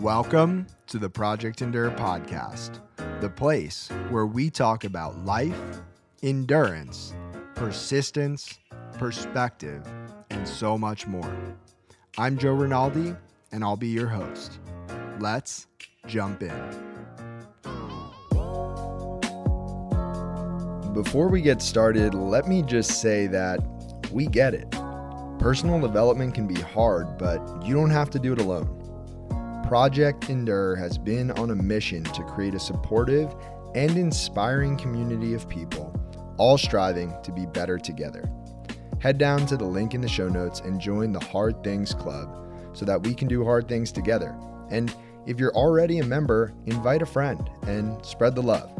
Welcome to the Project Endure podcast, the place where we talk about life, endurance, persistence, perspective, and so much more. I'm Joe Rinaldi, and I'll be your host. Let's jump in. Before we get started, let me just say that we get it. Personal development can be hard, but you don't have to do it alone. Project Endure has been on a mission to create a supportive and inspiring community of people, all striving to be better together. Head down to the link in the show notes and join the Hard Things Club so that we can do hard things together. And if you're already a member, invite a friend and spread the love.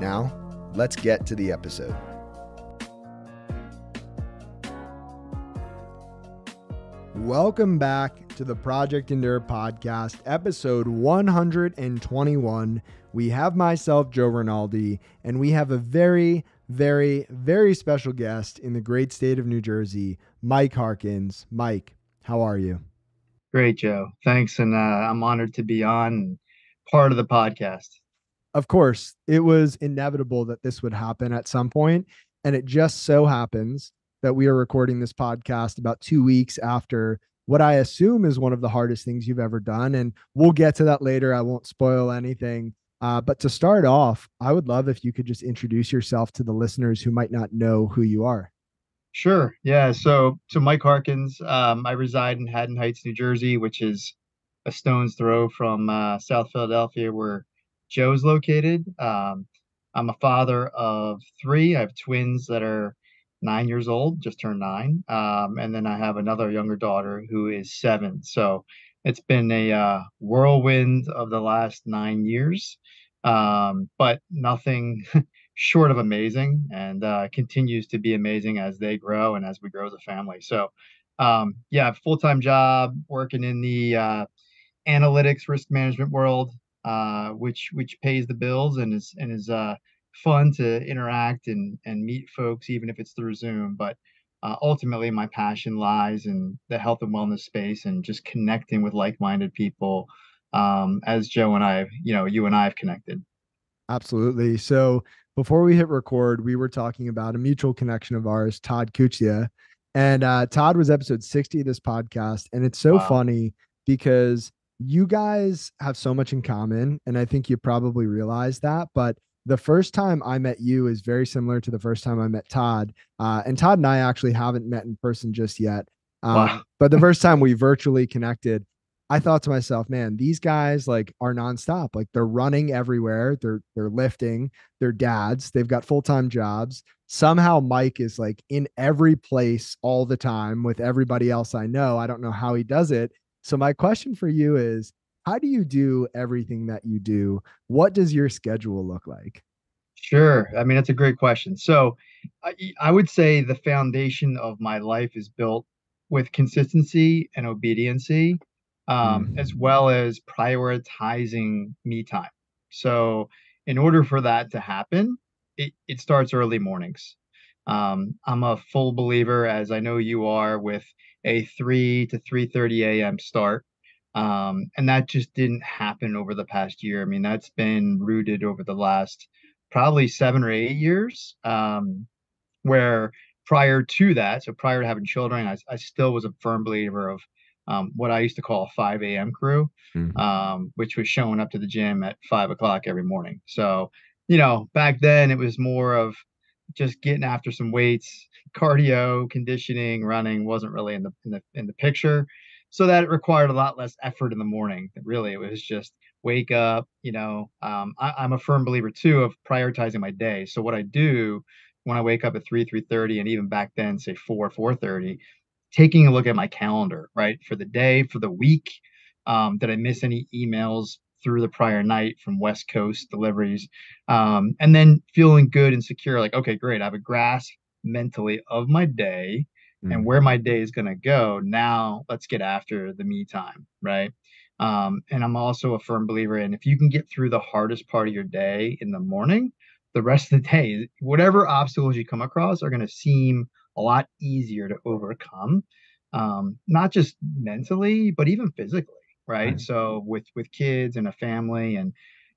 Now, let's get to the episode. Welcome back to the Project Endure podcast, episode 121. We have myself, Joe Rinaldi, and we have a very, very, very special guest in the great state of New Jersey, Mike Harkins. Mike, how are you? Great, Joe. Thanks. And uh, I'm honored to be on part of the podcast. Of course, it was inevitable that this would happen at some point, And it just so happens that we are recording this podcast about two weeks after what I assume is one of the hardest things you've ever done. And we'll get to that later. I won't spoil anything. Uh, but to start off, I would love if you could just introduce yourself to the listeners who might not know who you are. Sure. Yeah. So, so Mike Harkins. Um, I reside in Haddon Heights, New Jersey, which is a stone's throw from uh, South Philadelphia, where Joe's located. Um, I'm a father of three. I have twins that are nine years old, just turned nine. Um, and then I have another younger daughter who is seven. So it's been a uh, whirlwind of the last nine years, um, but nothing short of amazing and uh, continues to be amazing as they grow and as we grow as a family. So, um, yeah, full time job working in the uh, analytics risk management world, uh, which which pays the bills and is and is uh, fun to interact and and meet folks, even if it's through Zoom. But uh, ultimately, my passion lies in the health and wellness space and just connecting with like-minded people, um, as Joe and I, you know, you and I have connected. Absolutely. So before we hit record, we were talking about a mutual connection of ours, Todd Kuchia. And uh, Todd was episode 60 of this podcast. And it's so wow. funny because you guys have so much in common. And I think you probably realize that. But the first time I met you is very similar to the first time I met Todd. Uh, and Todd and I actually haven't met in person just yet. Um, wow. but the first time we virtually connected, I thought to myself, man, these guys like are nonstop. Like they're running everywhere. They're they're lifting. They're dads. They've got full time jobs. Somehow Mike is like in every place all the time with everybody else I know. I don't know how he does it. So my question for you is, how do you do everything that you do? What does your schedule look like? Sure. I mean, that's a great question. So, I, I would say the foundation of my life is built with consistency and obediency, um, mm. as well as prioritizing me time. So, in order for that to happen, it, it starts early mornings. Um, I'm a full believer, as I know you are, with a 3 to 3:30 a.m. start. Um, and that just didn't happen over the past year. I mean, that's been rooted over the last probably seven or eight years. Um, where prior to that, so prior to having children, I, I still was a firm believer of um, what I used to call a 5 a.m. crew, mm-hmm. um, which was showing up to the gym at five o'clock every morning. So, you know, back then it was more of just getting after some weights, cardio, conditioning, running wasn't really in the in the in the picture so that it required a lot less effort in the morning. Really, it was just wake up. You know, um, I, am a firm believer too of prioritizing my day. So what I do when I wake up at three, three thirty, and even back then, say four, four thirty, taking a look at my calendar, right, for the day, for the week. Um, did I miss any emails through the prior night from West Coast deliveries? Um, and then feeling good and secure, like, okay, great, I have a grasp mentally of my day mm. and where my day is going to go. Now let's get after the me time, right? Um, and I'm also a firm believer in if you can get through the hardest part of your day in the morning, the rest of the day, whatever obstacles you come across are going to seem a lot easier to overcome, um, not just mentally, but even physically. right? right. So with with kids and a family and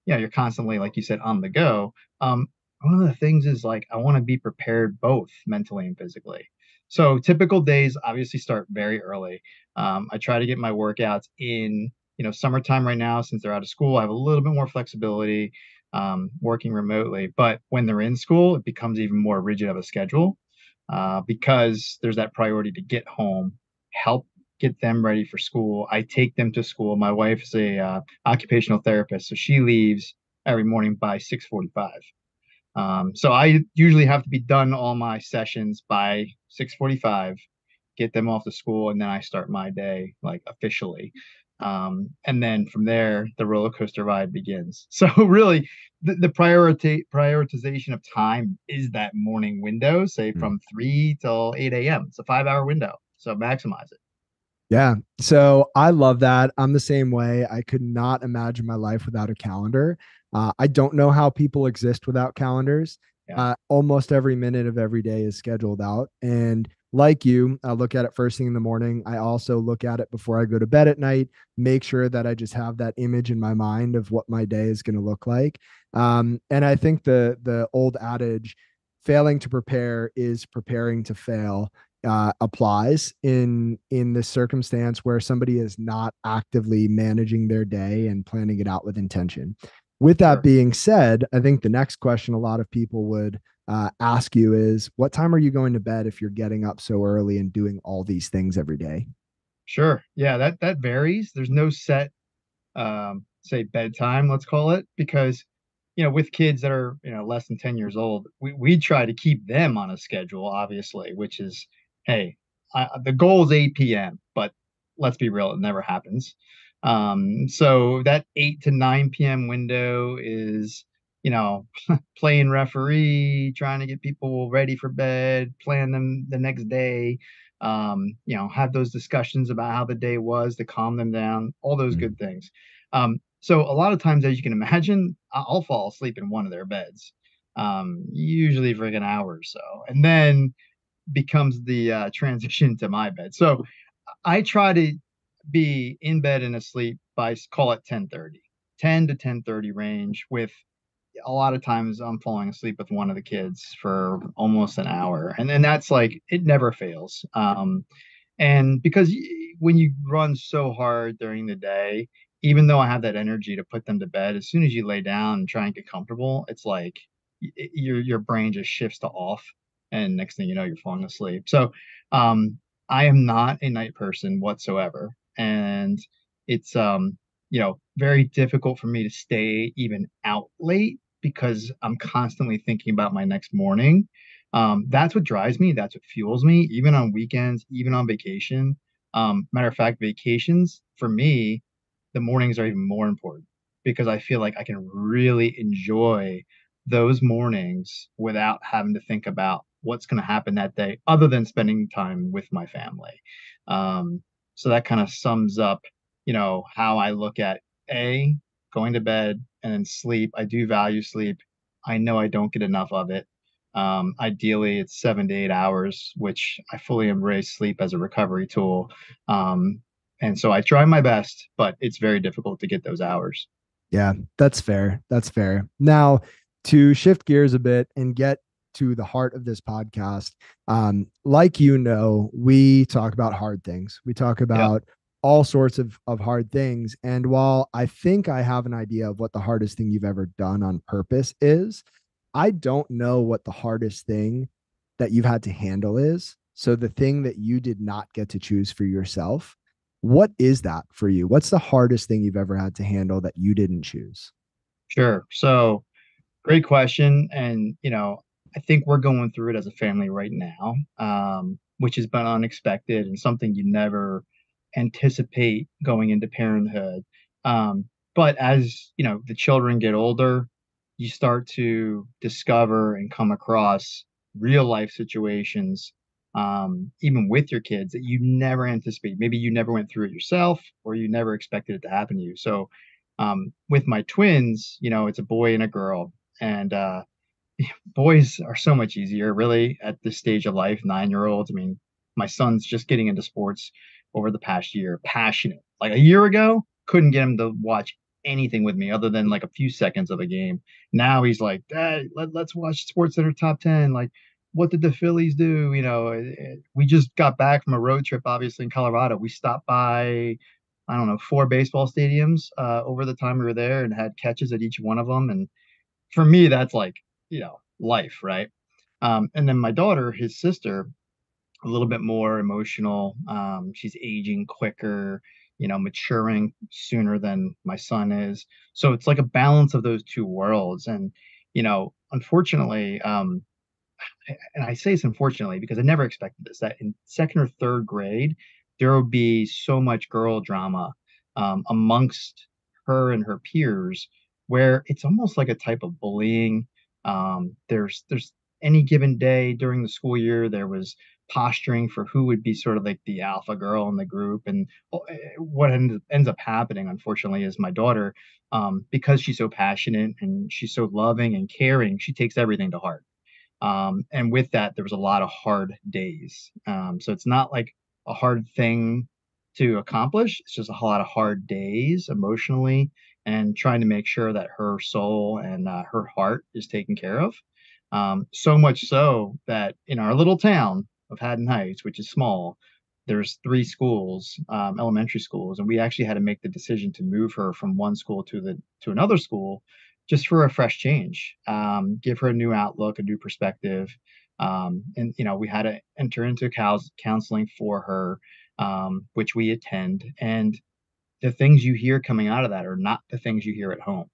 you know, you're constantly, like you said, on the go. Um, one of the things is like I want to be prepared both mentally and physically. So typical days obviously start very early. Um, I try to get my workouts in, you know, summertime right now since they're out of school. I have a little bit more flexibility um, working remotely. But when they're in school, it becomes even more rigid of a schedule uh, because there's that priority to get home, help get them ready for school. I take them to school. My wife is a uh, occupational therapist, so she leaves every morning by 6:45. Um, so I usually have to be done all my sessions by 6:45, get them off to school, and then I start my day like officially. Um, and then from there, the roller coaster ride begins. So really, the, the priority prioritization of time is that morning window, say mm-hmm. from 3 till 8 a.m. It's a five hour window. So maximize it. Yeah. So I love that. I'm the same way. I could not imagine my life without a calendar. Uh, I don't know how people exist without calendars. Yeah. Uh, almost every minute of every day is scheduled out. And like you, I look at it first thing in the morning. I also look at it before I go to bed at night, make sure that I just have that image in my mind of what my day is going to look like. Um, and I think the the old adage, failing to prepare is preparing to fail uh, applies in in this circumstance where somebody is not actively managing their day and planning it out with intention. With that sure. being said, I think the next question a lot of people would uh, ask you is, what time are you going to bed if you're getting up so early and doing all these things every day? Sure. Yeah, that that varies. There's no set, um, say bedtime, let's call it, because you know, with kids that are you know less than 10 years old, we we try to keep them on a schedule, obviously, which is hey, I, the goal is 8 p.m., but let's be real, it never happens. Um, so that 8 to 9 p.m. window is, you know, playing referee, trying to get people ready for bed, plan them the next day, um, you know, have those discussions about how the day was to calm them down, all those mm-hmm. good things. Um, so a lot of times, as you can imagine, I'll fall asleep in one of their beds, um, usually for like an hour or so, and then becomes the uh, transition to my bed. So I try to be in bed and asleep by call it 10:30, 10 to 10:30 range. With a lot of times I'm falling asleep with one of the kids for almost an hour, and then that's like it never fails. Um, and because when you run so hard during the day, even though I have that energy to put them to bed, as soon as you lay down and try and get comfortable, it's like your your brain just shifts to off and next thing you know you're falling asleep so um i am not a night person whatsoever and it's um you know very difficult for me to stay even out late because i'm constantly thinking about my next morning. Um that's what drives me that's what fuels me even on weekends even on vacation. Um matter of fact vacations for me the mornings are even more important because i feel like i can really enjoy those mornings without having to think about what's going to happen that day other than spending time with my family. Um, so that kind of sums up you know how i look at a going to bed and then sleep. I do value sleep. I know i don't get enough of it. Um, ideally it's seven to eight hours which i fully embrace sleep as a recovery tool. Um, and so i try my best but it's very difficult to get those hours. Yeah that's fair. That's fair. Now to shift gears a bit and get to the heart of this podcast. Um, like you know, we talk about hard things. We talk about yeah. all sorts of of hard things. And while I think I have an idea of what the hardest thing you've ever done on purpose is, I don't know what the hardest thing that you've had to handle is. So the thing that you did not get to choose for yourself, what is that for you? What's the hardest thing you've ever had to handle that you didn't choose? Sure. So great question. And, you know, I think we're going through it as a family right now, um, which has been unexpected and something you never anticipate going into parenthood. Um, but as you know, the children get older, you start to discover and come across real life situations, um, even with your kids that you never anticipate. Maybe you never went through it yourself, or you never expected it to happen to you. So, um, with my twins, you know, it's a boy and a girl, and uh, boys are so much easier, really, at this stage of life. Nine year olds. I mean, my son's just getting into sports over the past year, passionate. Like a year ago, couldn't get him to watch anything with me other than like a few seconds of a game. Now he's like, Dad, let, let's watch Sports Center Top 10. Like, what did the Phillies do? You know, it, it, we just got back from a road trip, obviously in Colorado. We stopped by, I don't know, four baseball stadiums uh, over the time we were there and had catches at each one of them. And for me, that's like, you know, life, right? Um, and then my daughter, his sister, a little bit more emotional. Um, she's aging quicker, you know, maturing sooner than my son is. So it's like a balance of those two worlds. And, you know, unfortunately, um, and I say this unfortunately because I never expected this, that in second or third grade, there will be so much girl drama um, amongst her and her peers where it's almost like a type of bullying. Um, there's there's any given day during the school year, there was posturing for who would be sort of like the alpha girl in the group. And oh, eh, what ends, ends up happening, unfortunately, is my daughter, um, because she's so passionate and she's so loving and caring, she takes everything to heart. Um, and with that, there was a lot of hard days. Um, so it's not like a hard thing to accomplish. It's just a lot of hard days emotionally and trying to make sure that her soul and uh, her heart is taken care of. Um, so much so that in our little town of Haddon Heights, which is small, there's three schools, um, elementary schools, and we actually had to make the decision to move her from one school to the to another school, just for a fresh change, um, give her a new outlook, a new perspective, um, and you know we had to enter into counseling for her, um, which we attend, and the things you hear coming out of that are not the things you hear at home.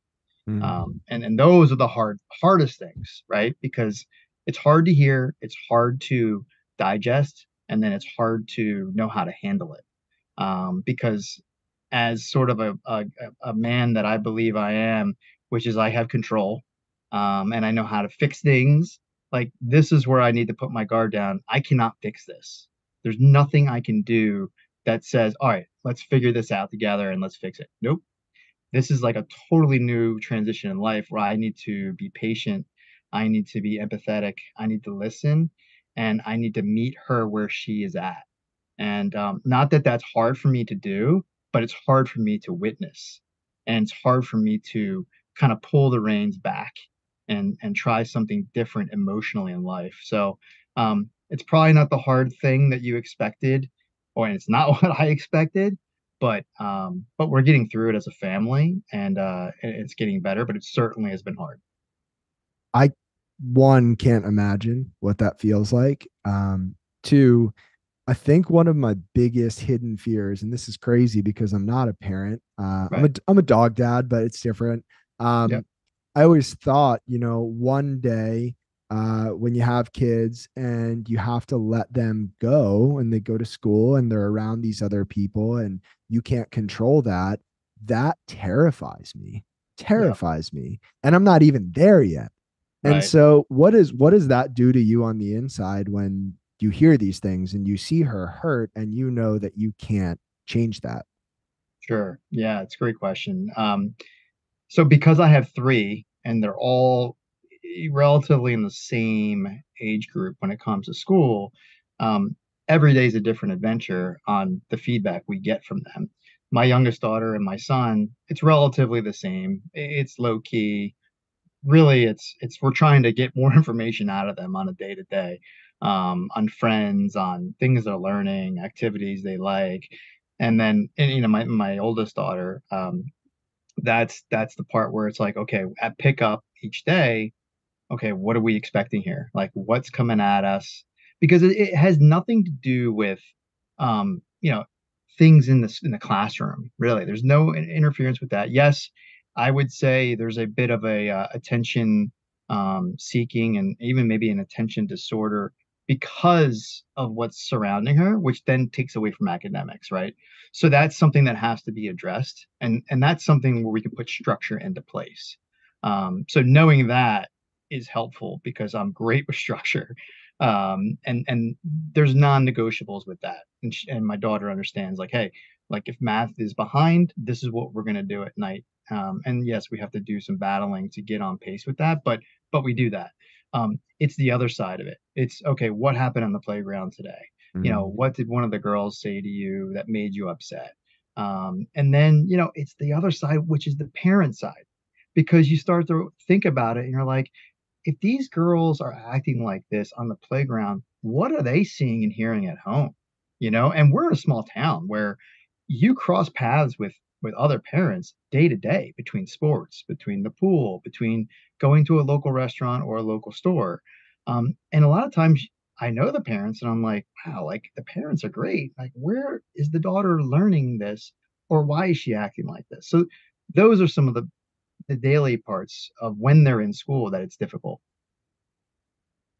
Mm. Um, and and those are the hard hardest things, right? Because it's hard to hear, it's hard to digest, and then it's hard to know how to handle it. Um, because as sort of a, a a man that I believe I am, which is I have control, um, and I know how to fix things. Like this is where I need to put my guard down. I cannot fix this. There's nothing I can do that says, all right, let's figure this out together and let's fix it. Nope this is like a totally new transition in life where I need to be patient. I need to be empathetic. I need to listen and I need to meet her where she is at. And um, not that that's hard for me to do, but it's hard for me to witness. And it's hard for me to kind of pull the reins back and and try something different emotionally in life. So um, it's probably not the hard thing that you expected, or it's not what I expected but um, but we're getting through it as a family, and uh, it's getting better. But it certainly has been hard. I one can't imagine what that feels like. Um, two, I think one of my biggest hidden fears, and this is crazy because I'm not a parent. Uh, right. I'm a I'm a dog dad, but it's different. Um, yep. I always thought, you know, one day uh, when you have kids and you have to let them go and they go to school and they're around these other people and you can't control that that terrifies me terrifies yeah. me and i'm not even there yet and right. so what is what does that do to you on the inside when you hear these things and you see her hurt and you know that you can't change that sure yeah it's a great question um so because i have three and they're all relatively in the same age group when it comes to school, um, every day is a different adventure on the feedback we get from them. My youngest daughter and my son, it's relatively the same. It's low key. Really, it's it's we're trying to get more information out of them on a day to day, on friends, on things they're learning, activities they like, and then and, you know my my oldest daughter, um, that's that's the part where it's like okay at pickup each day okay, what are we expecting here? Like what's coming at us? Because it, it has nothing to do with um, you know, things in the in the classroom. Really, there's no interference with that. Yes, I would say there's a bit of a uh, attention um, seeking and even maybe an attention disorder because of what's surrounding her, which then takes away from academics, right? So that's something that has to be addressed, and and that's something where we can put structure into place. Um, so knowing that is helpful because I'm great with structure. Um, and and there's non-negotiables with that. And, she, and my daughter understands like, hey, like if math is behind, this is what we're gonna do at night. Um, and yes, we have to do some battling to get on pace with that, but but we do that. Um, it's the other side of it. It's okay. What happened on the playground today? Mm-hmm. You know, mm-hmm. what did one of the girls say to you that made you upset? Um, and then, you know, it's the other side, which is the parent side, because you start to think about it and you're like, if these girls are acting like this on the playground, what are they seeing and hearing at home? You know, and we're in a small town where you cross paths with with other parents day to day between sports, between the pool, between going to a local restaurant or a local store. Um, and a lot of times I know the parents and I'm like, wow, like the parents are great. Like, where is the daughter learning this or why is she acting like this? So those are some of the the daily parts of when they're in school that it's difficult.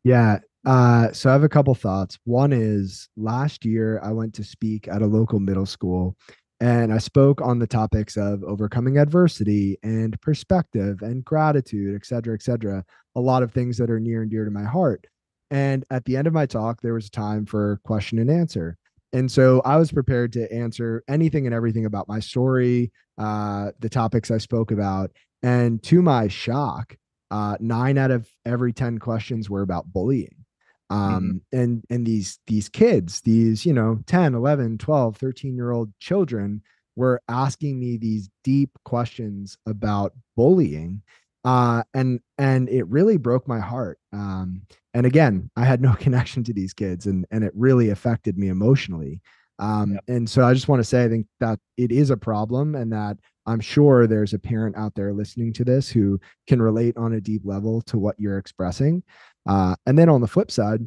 Yeah. Uh, so I have a couple thoughts. One is last year I went to speak at a local middle school and I spoke on the topics of overcoming adversity and perspective and gratitude, et cetera, et cetera. A lot of things that are near and dear to my heart. And at the end of my talk, there was a time for question and answer. And so I was prepared to answer anything and everything about my story, uh, the topics I spoke about. And to my shock, uh, nine out of every 10 questions were about bullying. Um, mm-hmm. and, and these, these kids, these, you know, 10, 11, 12, 13 year old children were asking me these deep questions about bullying. Uh, and, and it really broke my heart. Um, and again, I had no connection to these kids and, and it really affected me emotionally. Um, yep. And so I just want to say, I think that it is a problem and that I'm sure there's a parent out there listening to this who can relate on a deep level to what you're expressing. Uh, and then on the flip side,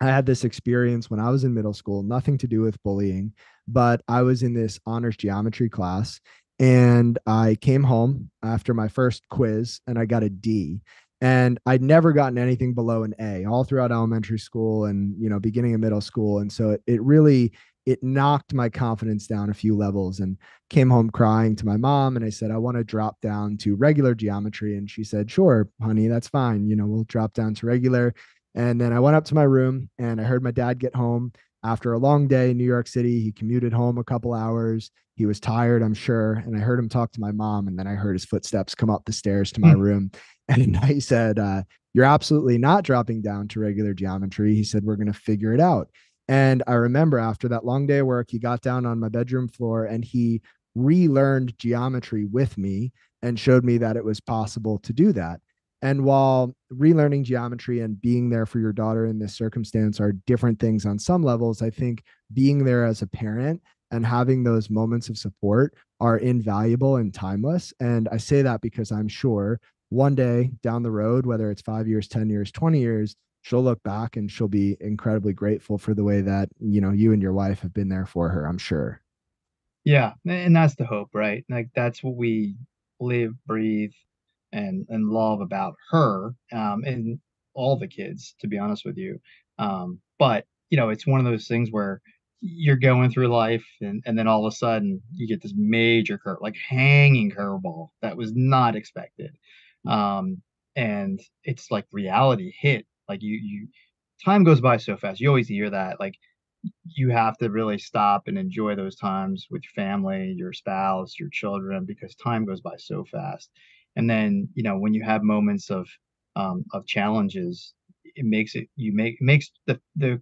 I had this experience when I was in middle school, nothing to do with bullying, but I was in this honors geometry class and I came home after my first quiz and I got a D and I'd never gotten anything below an A all throughout elementary school and you know beginning of middle school and so it, it really it knocked my confidence down a few levels and came home crying to my mom and I said I want to drop down to regular geometry and she said sure honey that's fine you know we'll drop down to regular and then I went up to my room and I heard my dad get home after a long day in New York City he commuted home a couple hours he was tired I'm sure and I heard him talk to my mom and then I heard his footsteps come up the stairs to my mm. room and he said, uh, You're absolutely not dropping down to regular geometry. He said, We're going to figure it out. And I remember after that long day of work, he got down on my bedroom floor and he relearned geometry with me and showed me that it was possible to do that. And while relearning geometry and being there for your daughter in this circumstance are different things on some levels, I think being there as a parent and having those moments of support are invaluable and timeless. And I say that because I'm sure one day down the road, whether it's five years, 10 years, 20 years, she'll look back and she'll be incredibly grateful for the way that, you know, you and your wife have been there for her, I'm sure. Yeah. And that's the hope, right? Like that's what we live, breathe, and and love about her um, and all the kids, to be honest with you. Um, but you know, it's one of those things where you're going through life and, and then all of a sudden you get this major curve, like hanging curveball that was not expected um, and it's like reality hit like you you time goes by so fast. You always hear that like you have to really stop and enjoy those times with your family your spouse your children because time goes by so fast. And then you know when you have moments of um, of challenges it makes it you make it makes the the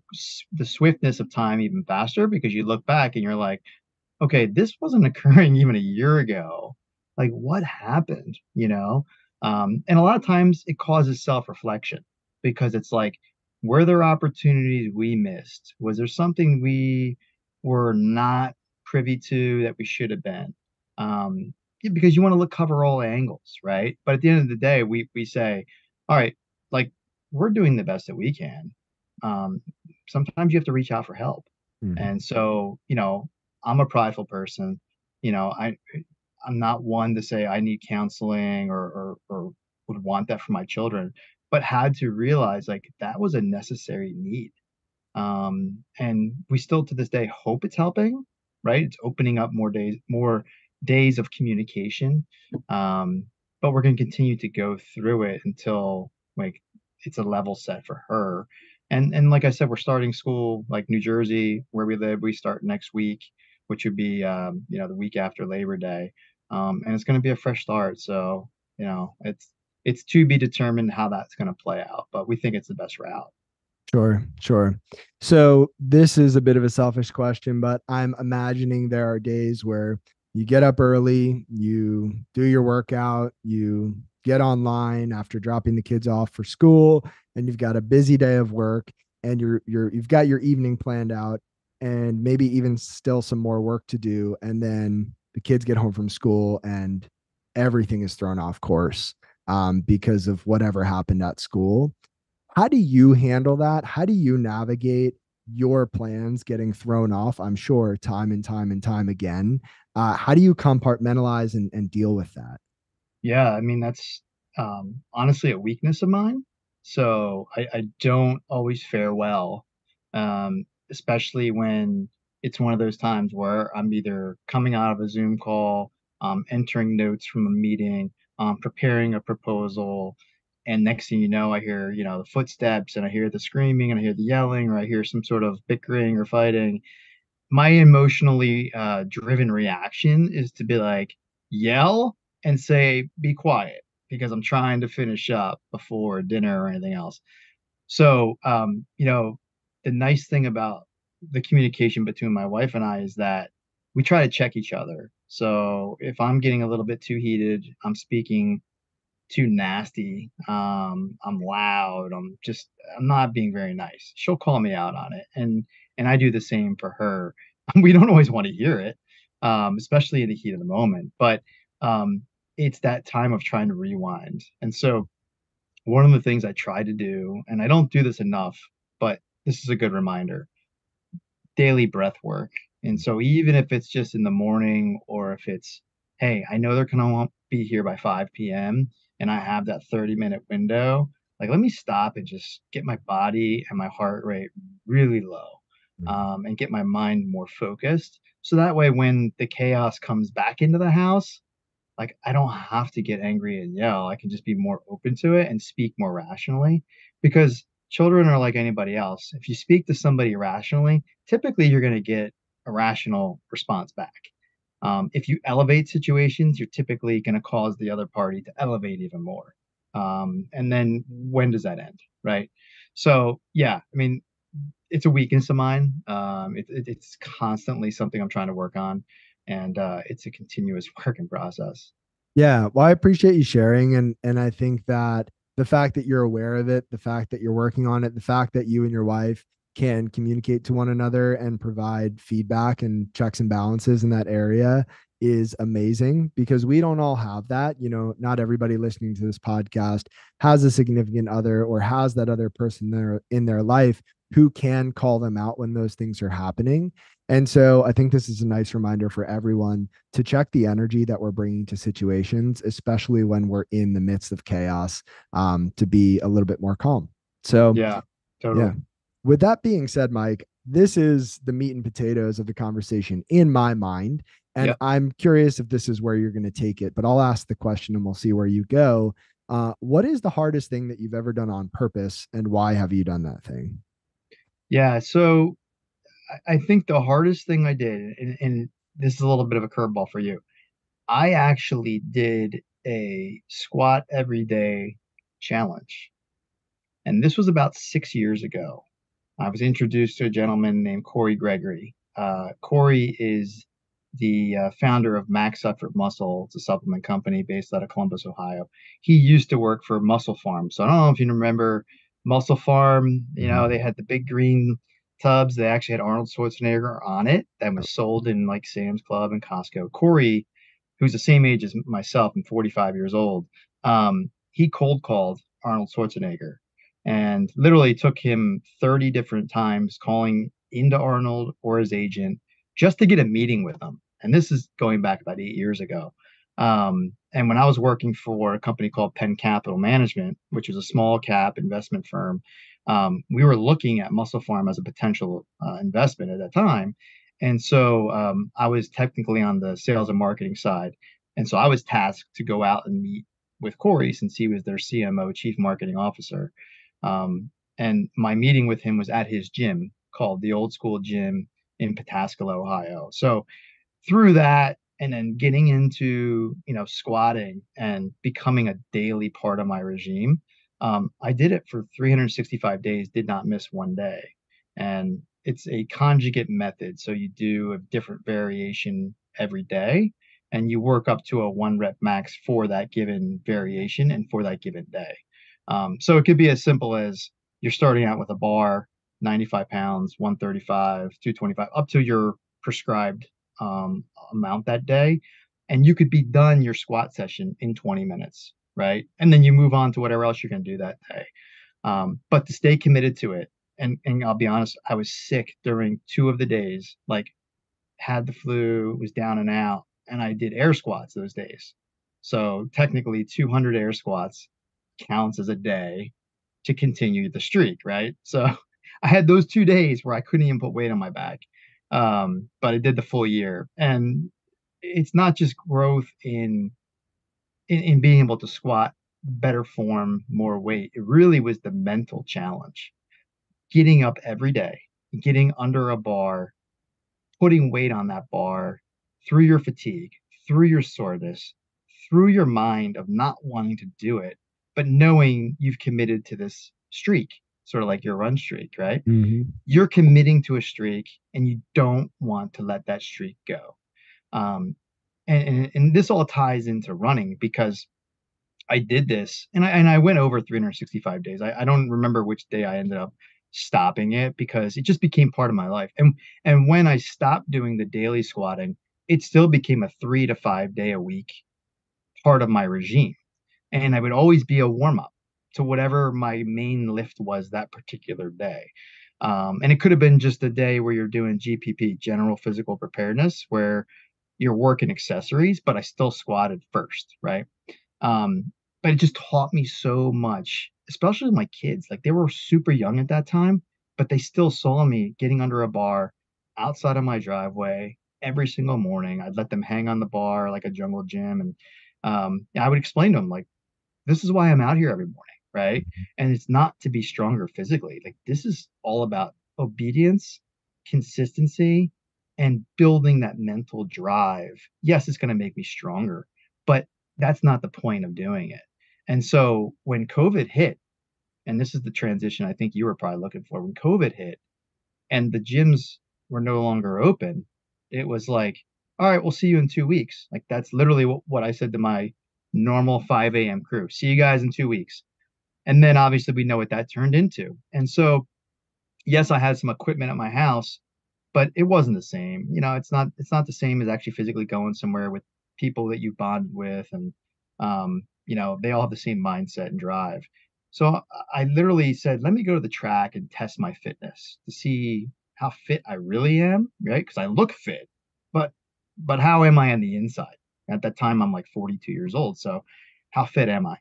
the swiftness of time even faster because you look back and you're like okay this wasn't occurring even a year ago. Like what happened? You know? Um, and a lot of times it causes self reflection because it's like, were there opportunities we missed? Was there something we were not privy to that we should have been? Um, because you want to look cover all angles, right? But at the end of the day, we we say, all right, like we're doing the best that we can. Um, sometimes you have to reach out for help, mm-hmm. and so you know, I'm a prideful person. You know, I I'm not one to say I need counseling or, or, or would want that for my children, but had to realize like that was a necessary need. Um, and we still to this day hope it's helping, right? It's opening up more days, more days of communication. Um, but we're going to continue to go through it until like it's a level set for her. And and like I said, we're starting school like New Jersey, where we live. We start next week, which would be um, you know the week after Labor Day um, and it's going to be a fresh start. So you know, it's it's to be determined how that's going to play out, but we think it's the best route. Sure, sure. So this is a bit of a selfish question, but I'm imagining there are days where you get up early, you do your workout, you get online after dropping the kids off for school, and you've got a busy day of work and you're you're you've got your evening planned out and maybe even still some more work to do and then the kids get home from school and everything is thrown off course um, because of whatever happened at school how do you handle that? How do you navigate your plans getting thrown off? I'm sure time and time and time again. Uh, how do you compartmentalize and, and deal with that? Yeah, I mean, that's um, honestly a weakness of mine. So I, I don't always fare well, um, especially when it's one of those times where I'm either coming out of a Zoom call, um, entering notes from a meeting, um, preparing a proposal, and next thing you know i hear you know the footsteps and i hear the screaming and i hear the yelling or i hear some sort of bickering or fighting. My emotionally uh, driven reaction is to be like yell and say be quiet because i'm trying to finish up before dinner or anything else. So um, you know the nice thing about the communication between my wife and i is that we try to check each other so if i'm getting a little bit too heated i'm speaking too nasty. Um, I'm loud. I'm just I'm not being very nice. She'll call me out on it, and and I do the same for her. We don't always want to hear it, um, especially in the heat of the moment. But um, it's that time of trying to rewind. And so, one of the things I try to do, and I don't do this enough, but this is a good reminder: daily breath work. And so, even if it's just in the morning, or if it's, hey, I know they're gonna be here by 5 p.m and I have that 30 minute window, like let me stop and just get my body and my heart rate really low mm. um, and get my mind more focused. So that way, when the chaos comes back into the house, like I don't have to get angry and yell. I can just be more open to it and speak more rationally because children are like anybody else. If you speak to somebody rationally, typically you're going to get a rational response back. Um, if you elevate situations, you're typically going to cause the other party to elevate even more. Um, and then when does that end, right? So yeah, I mean, it's a weakness of mine. Um, it, it, it's constantly something I'm trying to work on, and uh, it's a continuous working process. Yeah, well, I appreciate you sharing, and and I think that the fact that you're aware of it, the fact that you're working on it, the fact that you and your wife can communicate to one another and provide feedback and checks and balances in that area is amazing because we don't all have that. You know, not everybody listening to this podcast has a significant other or has that other person there in their life who can call them out when those things are happening. And so I think this is a nice reminder for everyone to check the energy that we're bringing to situations, especially when we're in the midst of chaos, um, to be a little bit more calm. So, yeah, totally. Yeah with that being said, Mike, this is the meat and potatoes of the conversation in my mind. And yep. I'm curious if this is where you're going to take it, but I'll ask the question and we'll see where you go. Uh, what is the hardest thing that you've ever done on purpose and why have you done that thing? Yeah. So I think the hardest thing I did, and, and this is a little bit of a curveball for you, I actually did a squat every day challenge. And this was about six years ago. I was introduced to a gentleman named Corey Gregory. Uh, Corey is the uh, founder of Max Effort Muscle. It's a supplement company based out of Columbus, Ohio. He used to work for MusclePharm. So I don't know if you remember MusclePharm. You know, they had the big green tubs. They actually had Arnold Schwarzenegger on it that was sold in like Sam's Club and Costco. Corey, who's the same age as myself, I'm 45 years old. Um, he cold called Arnold Schwarzenegger and literally took him 30 different times calling into Arnold or his agent just to get a meeting with him. And this is going back about eight years ago. Um, and when I was working for a company called Penn Capital Management, which was a small cap investment firm, um, we were looking at MusclePharm as a potential uh, investment at that time. And so um, I was technically on the sales and marketing side. And so I was tasked to go out and meet with Corey since he was their CMO, Chief Marketing Officer. Um, and my meeting with him was at his gym called the Old School Gym in Pataskala, Ohio. So through that, and then getting into you know squatting and becoming a daily part of my regime, Um, I did it for 365 days, did not miss one day. And it's a conjugate method. So you do a different variation every day and you work up to a one rep max for that given variation and for that given day. Um, so it could be as simple as you're starting out with a bar, 95 pounds, 135, 225, up to your prescribed um, amount that day. And you could be done your squat session in 20 minutes, right? And then you move on to whatever else you're going to do that day. Um, but to stay committed to it, and and I'll be honest, I was sick during two of the days, like had the flu, was down and out, and I did air squats those days. So technically 200 air squats counts as a day to continue the streak, right? So I had those two days where I couldn't even put weight on my back. Um, but I did the full year. And it's not just growth in, in in being able to squat better form, more weight. It really was the mental challenge. Getting up every day, getting under a bar, putting weight on that bar through your fatigue, through your soreness, through your mind of not wanting to do it, but knowing you've committed to this streak, sort of like your run streak, right? Mm-hmm. You're committing to a streak and you don't want to let that streak go. Um, and, and, and this all ties into running because I did this and I, and I went over 365 days. I, I don't remember which day I ended up stopping it because it just became part of my life. And and when I stopped doing the daily squatting, it still became a three to five day a week part of my regime. And I would always be a warm up to whatever my main lift was that particular day. Um, and it could have been just a day where you're doing GPP, general physical preparedness, where you're working accessories, but I still squatted first, right? Um, but it just taught me so much, especially my kids. Like they were super young at that time, but they still saw me getting under a bar outside of my driveway every single morning. I'd let them hang on the bar like a jungle gym, and um, I would explain to them like, "This is why I'm out here every morning, right? Mm-hmm. And it's not to be stronger physically. Like this is all about obedience, consistency, and building that mental drive. Yes, it's going to make me stronger, but that's not the point of doing it. And so when COVID hit, and this is the transition I think you were probably looking for, when COVID hit and the gyms were no longer open, it was like, all right, we'll see you in two weeks. Like that's literally what, what I said to my normal 5 a.m. crew. See you guys in two weeks. And then obviously we know what that turned into. And so, yes, I had some equipment at my house, but it wasn't the same. You know, it's not it's not the same as actually physically going somewhere with people that you bonded with, and um, you know, they all have the same mindset and drive. So I literally said, let me go to the track and test my fitness to see how fit I really am, right? Because I look fit, but but how am I on the inside? At that time, I'm like 42 years old. So how fit am I?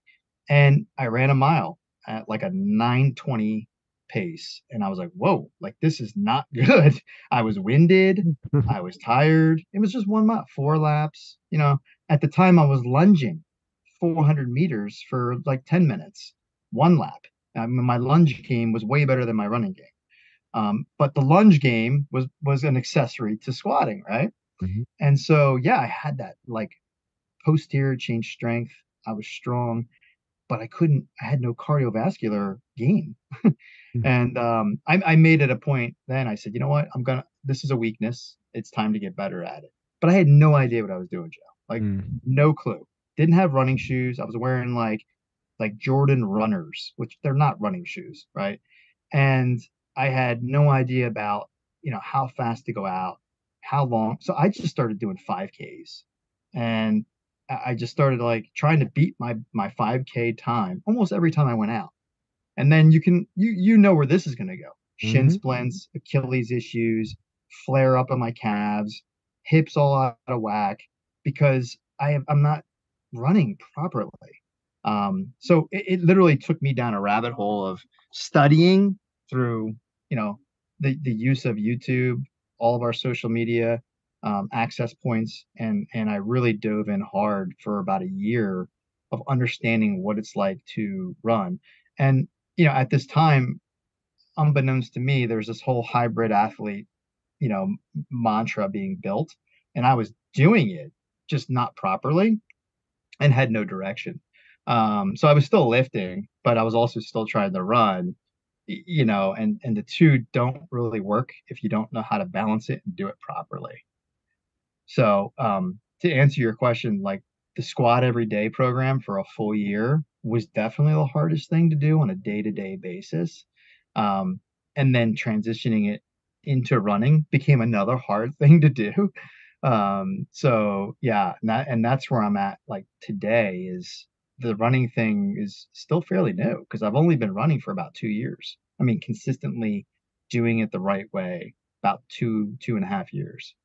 And I ran a mile at like a 920 pace. And I was like, whoa, like this is not good. I was winded. I was tired. It was just one mile, four laps. You know, at the time I was lunging 400 meters for like 10 minutes, one lap. I mean, my lunge game was way better than my running game. Um, but the lunge game was was an accessory to squatting, right? Mm-hmm. And so yeah, I had that like posterior chain strength. I was strong, but I couldn't. I had no cardiovascular gain. mm-hmm. And um, I, I made it a point. Then I said, you know what? I'm gonna. This is a weakness. It's time to get better at it. But I had no idea what I was doing, Joe. Like mm. no clue. Didn't have running shoes. I was wearing like like Jordan runners, which they're not running shoes, right? And I had no idea about, you know, how fast to go out, how long. So I just started doing 5Ks and I just started like trying to beat my my 5K time almost every time I went out. And then you can you you know where this is going to go. Shin mm-hmm. splints, Achilles issues, flare up on my calves, hips all out of whack because I am I'm not running properly. Um, so it, it literally took me down a rabbit hole of studying through you know the the use of YouTube, all of our social media um, access points, and and I really dove in hard for about a year of understanding what it's like to run. And you know, at this time, unbeknownst to me, there's this whole hybrid athlete, you know, mantra being built, and I was doing it just not properly, and had no direction. Um, so I was still lifting, but I was also still trying to run, you know, and and the two don't really work if you don't know how to balance it and do it properly. So, um, to answer your question, like the squat every day program for a full year was definitely the hardest thing to do on a day-to-day basis. Um, and then transitioning it into running became another hard thing to do. Um, so yeah, and that and that's where I'm at like today is the running thing is still fairly new because I've only been running for about two years. I mean, consistently doing it the right way, about two, two and a half years.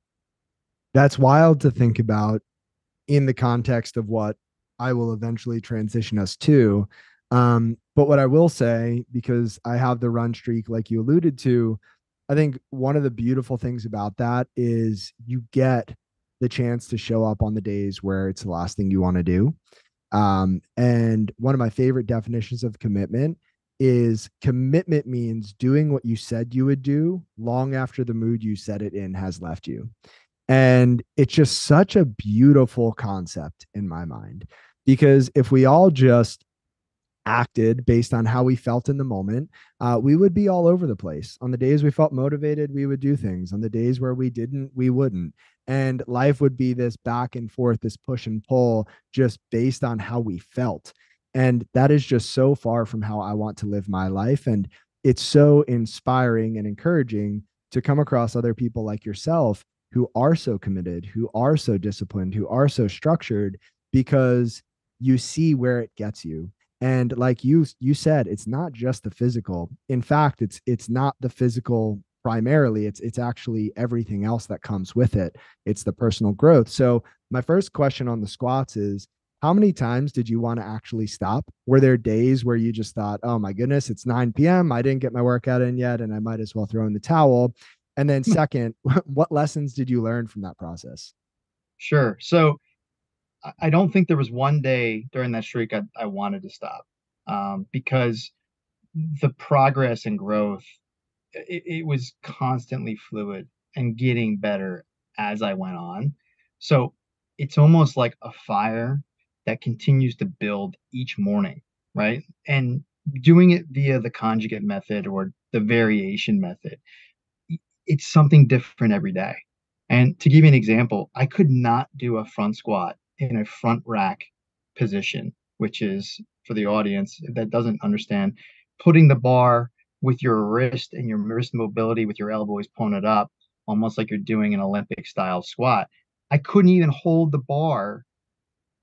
That's wild to think about in the context of what I will eventually transition us to. Um, but what I will say, because I have the run streak, like you alluded to, I think one of the beautiful things about that is you get the chance to show up on the days where it's the last thing you want to do. Um, and one of my favorite definitions of commitment is commitment means doing what you said you would do long after the mood you set it in has left you. And it's just such a beautiful concept in my mind because if we all just acted based on how we felt in the moment, uh, we would be all over the place. On the days we felt motivated, we would do things. On the days where we didn't, we wouldn't. And life would be this back and forth, this push and pull, just based on how we felt. And that is just so far from how I want to live my life. And it's so inspiring and encouraging to come across other people like yourself who are so committed, who are so disciplined, who are so structured because you see where it gets you. And like you you said, it's not just the physical. In fact, it's it's not the physical primarily. It's it's actually everything else that comes with it. It's the personal growth. So my first question on the squats is how many times did you want to actually stop? Were there days where you just thought, oh my goodness, it's 9 p.m. I didn't get my workout in yet, and I might as well throw in the towel? And then, hmm. second, what lessons did you learn from that process? Sure. So, I don't think there was one day during that streak I, I wanted to stop um, because the progress and growth it, it was constantly fluid and getting better as I went on. So it's almost like a fire that continues to build each morning, right? And doing it via the conjugate method or the variation method, it's something different every day. And to give you an example, I could not do a front squat in a front rack position, which is for the audience that doesn't understand, putting the bar with your wrist and your wrist mobility with your elbows pointed up, almost like you're doing an Olympic style squat. I couldn't even hold the bar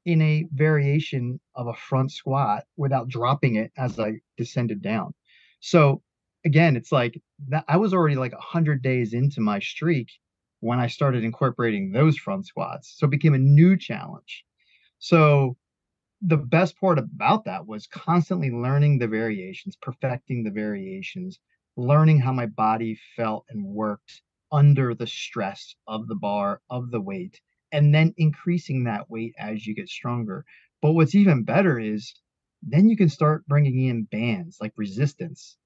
in a variation of a front squat without dropping it as I descended down. So again, it's like that I was already like 100 days into my streak when I started incorporating those front squats. So it became a new challenge. So the best part about that was constantly learning the variations, perfecting the variations, learning how my body felt and worked under the stress of the bar, of the weight, and then increasing that weight as you get stronger. But what's even better is then you can start bringing in bands like resistance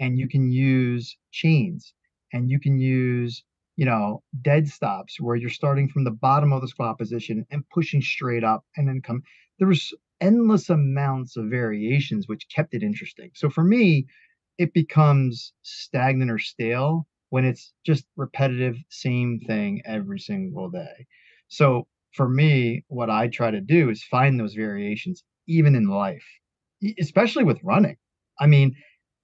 and you can use chains and you can use you know dead stops where you're starting from the bottom of the squat position and pushing straight up and then come there was endless amounts of variations which kept it interesting so for me it becomes stagnant or stale when it's just repetitive same thing every single day so for me what i try to do is find those variations even in life especially with running i mean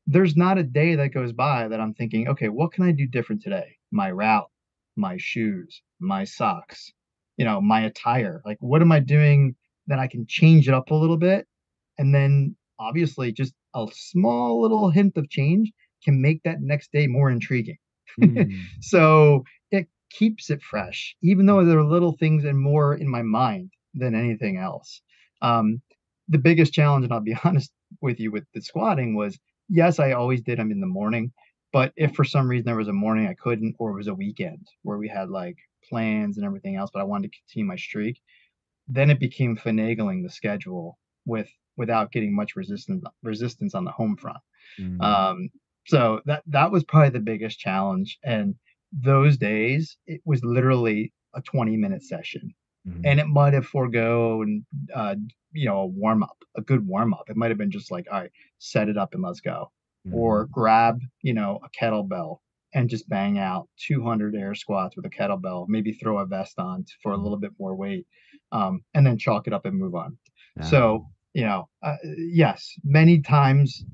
there's not a day that goes by that I'm thinking, okay, what can I do different today? My route, my shoes, my socks, you know, my attire. Like, what am I doing that I can change it up a little bit? And then obviously, just a small little hint of change can make that next day more intriguing. Mm. so it keeps it fresh, even though there are little things and more in my mind than anything else. Um, the biggest challenge, and I'll be honest with you with the squatting, was yes, I always did them in the morning. But if for some reason there was a morning I couldn't, or it was a weekend where we had like plans and everything else, but I wanted to continue my streak, then it became finagling the schedule with without getting much resistance resistance on the home front. Mm-hmm. Um, so that that was probably the biggest challenge. And those days, it was literally a 20 minute session. mm-hmm. and it might have foregone, uh, you know, a warm up, a good warm up. It might have been just like, all right, set it up and let's go, mm-hmm. or grab, you know, a kettlebell and just bang out 200 air squats with a kettlebell, maybe throw a vest on for a mm-hmm. little bit more weight, um, and then chalk it up and move on. Yeah. So, you know, uh, yes, many times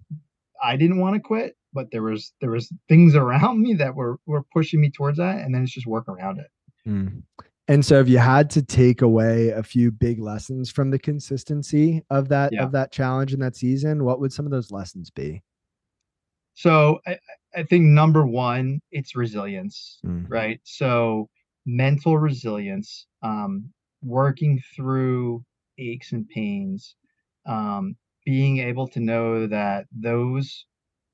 I didn't want to quit, but there was there was things around me that were were pushing me towards that, and then it's just work around it. Mm. And so, if you had to take away a few big lessons from the consistency of that yeah. of that challenge in that season, what would some of those lessons be? So, I, I think number one, it's resilience, mm. right? So, mental resilience, um, working through aches and pains, um, being able to know that those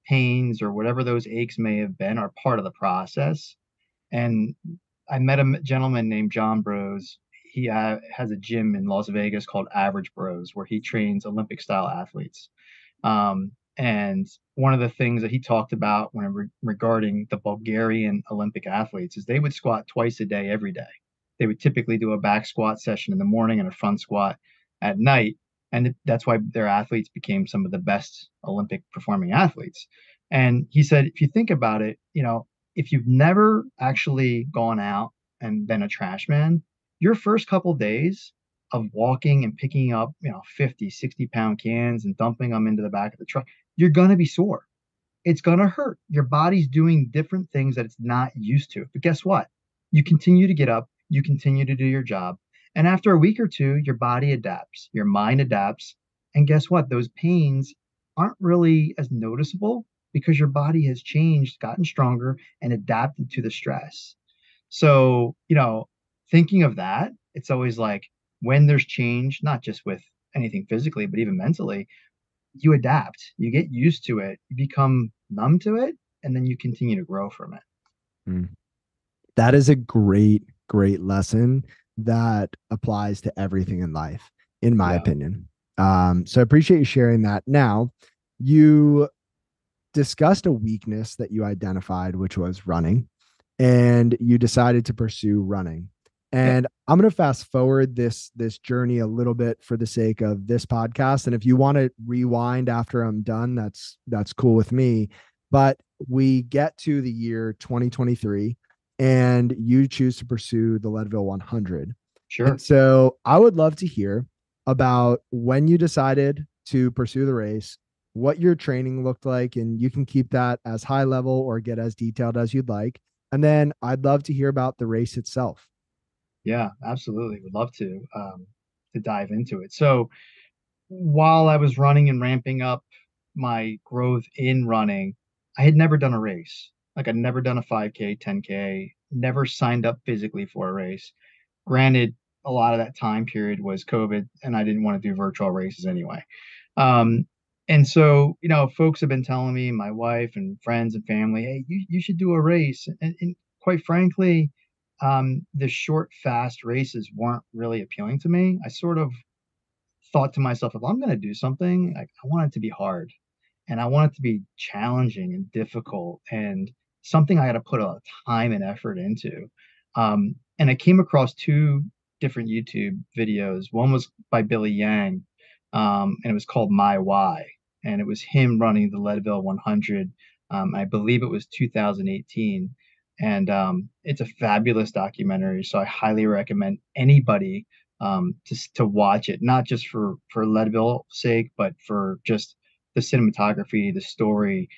pains or whatever those aches may have been are part of the process. And I met a gentleman named John Broz. He uh, has a gym in Las Vegas called Average Broz, where he trains Olympic style athletes. Um, and one of the things that he talked about when re- regarding the Bulgarian Olympic athletes is they would squat twice a day, every day. They would typically do a back squat session in the morning and a front squat at night. And that's why their athletes became some of the best Olympic performing athletes. And he said, if you think about it, you know, if you've never actually gone out and been a trash man, your first couple days of walking and picking up, you know, 50, 60 pound cans and dumping them into the back of the truck, you're going to be sore. It's going to hurt. Your body's doing different things that it's not used to. But guess what? You continue to get up, you continue to do your job. And after a week or two, your body adapts, your mind adapts. And guess what? Those pains aren't really as noticeable because your body has changed, gotten stronger, and adapted to the stress. So, you know, thinking of that, it's always like when there's change, not just with anything physically, but even mentally, you adapt, you get used to it, you become numb to it, and then you continue to grow from it. Mm. That is a great, great lesson that applies to everything in life, in my yeah. opinion. Um, so I appreciate you sharing that. Now, you discussed a weakness that you identified, which was running, and you decided to pursue running. And I'm going to fast forward this this journey a little bit for the sake of this podcast. And if you want to rewind after I'm done, that's that's cool with me. But we get to the year 2023 and you choose to pursue the Leadville 100. Sure. And so I would love to hear about when you decided to pursue the race, what your training looked like, and you can keep that as high level or get as detailed as you'd like. And then I'd love to hear about the race itself. Yeah, absolutely. Would love to um, to dive into it. So while I was running and ramping up my growth in running, I had never done a race. Like I'd never done a 5K, 10K, never signed up physically for a race. Granted, a lot of that time period was COVID, and I didn't want to do virtual races anyway. Um, and so, you know, folks have been telling me, my wife and friends and family, hey, you, you should do a race. And, and quite frankly, um, the short, fast races weren't really appealing to me. I sort of thought to myself, if I'm going to do something, I, I want it to be hard and I want it to be challenging and difficult and something I had to put a lot of time and effort into. Um, and I came across two different YouTube videos. One was by Billy Yang, um, and it was called My Why, and it was him running the Leadville 100. Um, I believe it was 2018, and um, it's a fabulous documentary. So I highly recommend anybody um, to to watch it, not just for for Leadville sake, but for just the cinematography, the story,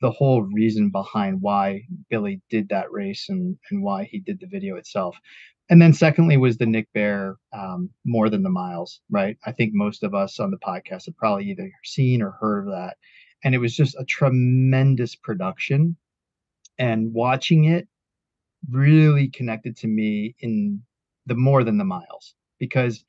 the whole reason behind why Billy did that race and and why he did the video itself. And then secondly was the Nick Bare um, more than the miles, right? I think most of us on the podcast have probably either seen or heard of that. And it was just a tremendous production. And watching it really connected to me in the more than the miles because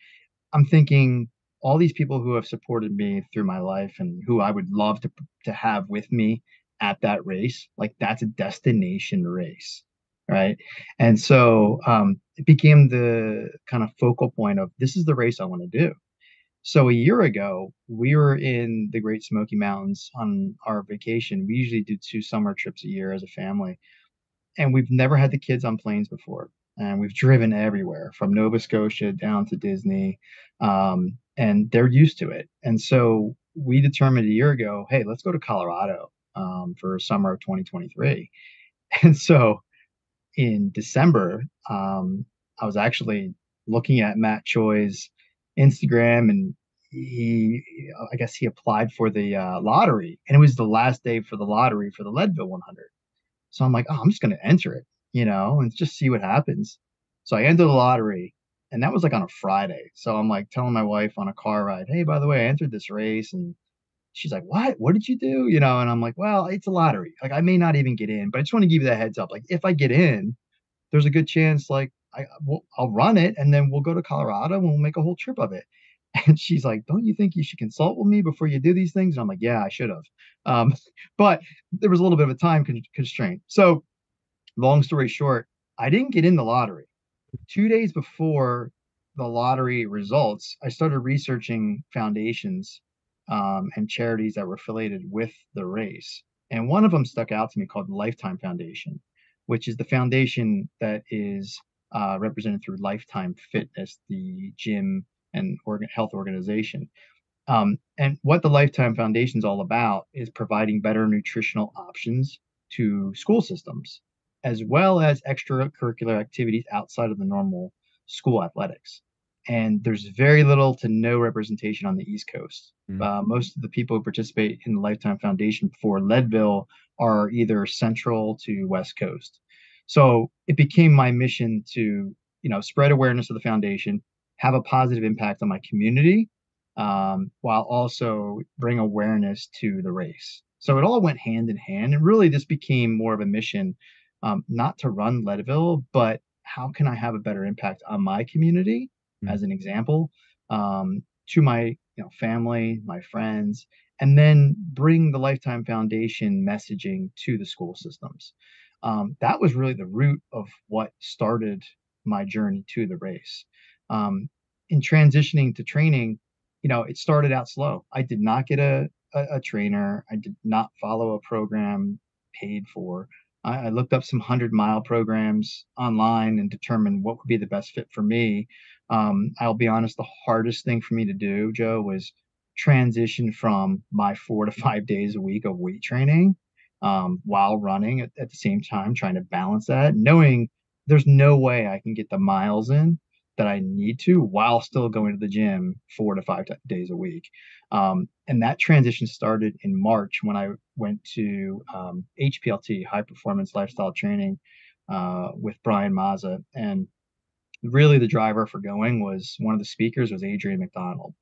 I'm thinking all these people who have supported me through my life and who I would love to to have with me at that race, like that's a destination race, right? And so um, it became the kind of focal point of this is the race I want to do. So a year ago, we were in the Great Smoky Mountains on our vacation. We usually do two summer trips a year as a family, and we've never had the kids on planes before. and we've driven everywhere from Nova Scotia down to Disney, um, and they're used to it. And so we determined a year ago, hey, let's go to Colorado um, for summer of 2023. And so in December, um, I was actually looking at Matt Choi's Instagram and he, I guess he applied for the uh, lottery and it was the last day for the lottery for the Leadville 100. So I'm like, oh, I'm just going to enter it, you know, and just see what happens. So I entered the lottery and that was like on a Friday. So I'm like telling my wife on a car ride, hey, by the way, I entered this race and she's like, what? What did you do? You know, and I'm like, well, it's a lottery. Like I may not even get in, but I just want to give you that heads up. Like if I get in, there's a good chance like I will I'll run it and then we'll go to Colorado and we'll make a whole trip of it. And she's like, don't you think you should consult with me before you do these things? And I'm like, yeah, I should have. Um, but there was a little bit of a time con- constraint. So long story short, I didn't get in the lottery. Two days before the lottery results, I started researching foundations um, and charities that were affiliated with the race. And one of them stuck out to me called the Lifetime Foundation, which is the foundation that is uh, represented through Lifetime Fitness, the gym and organ- health organization. Um, and what the Lifetime Foundation is all about is providing better nutritional options to school systems, as well as extracurricular activities outside of the normal school athletics and there's very little to no representation on the East Coast. Mm-hmm. Uh, most of the people who participate in the Lifetime Foundation for Leadville are either central to West Coast. So it became my mission to, you know, spread awareness of the foundation, have a positive impact on my community, um, while also bring awareness to the race. So it all went hand in hand, and really this became more of a mission, um, not to run Leadville, but how can I have a better impact on my community mm-hmm. as an example um, to my you know family, my friends, and then bring the Lifetime Foundation messaging to the school systems. Um, that was really the root of what started my journey to the race. Um, in transitioning to training, you know, it started out slow. I did not get a, a, a trainer. I did not follow a program paid for. I, I looked up some hundred mile programs online and determined what would be the best fit for me. Um, I'll be honest, the hardest thing for me to do, Joe, was transition from my four to five days a week of weight training um, while running at, at the same time, trying to balance that, knowing there's no way I can get the miles in that I need to while still going to the gym four to five t- days a week. Um, and that transition started in March when I went to um, HPLT, High Performance Lifestyle Training, uh, with Brian Mazza. And really the driver for going was one of the speakers was Adrian Macdonald.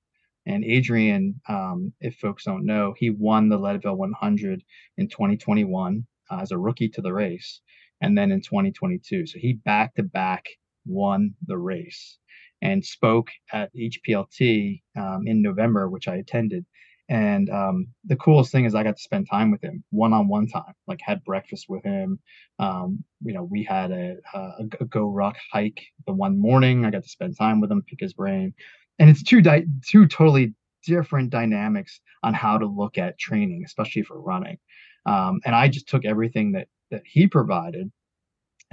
And Adrian, um, if folks don't know, he won the Leadville 100 in 2021 uh, as a rookie to the race, and then in 2022. So he back to back won the race and spoke at HPLT um, in November, which I attended. And um, the coolest thing is I got to spend time with him one on one time, like had breakfast with him. Um, you know, we had a, a, a, GORUCK hike the one morning. I got to spend time with him, pick his brain. And it's two, di- two totally different dynamics on how to look at training, especially for running. Um, and I just took everything that, that he provided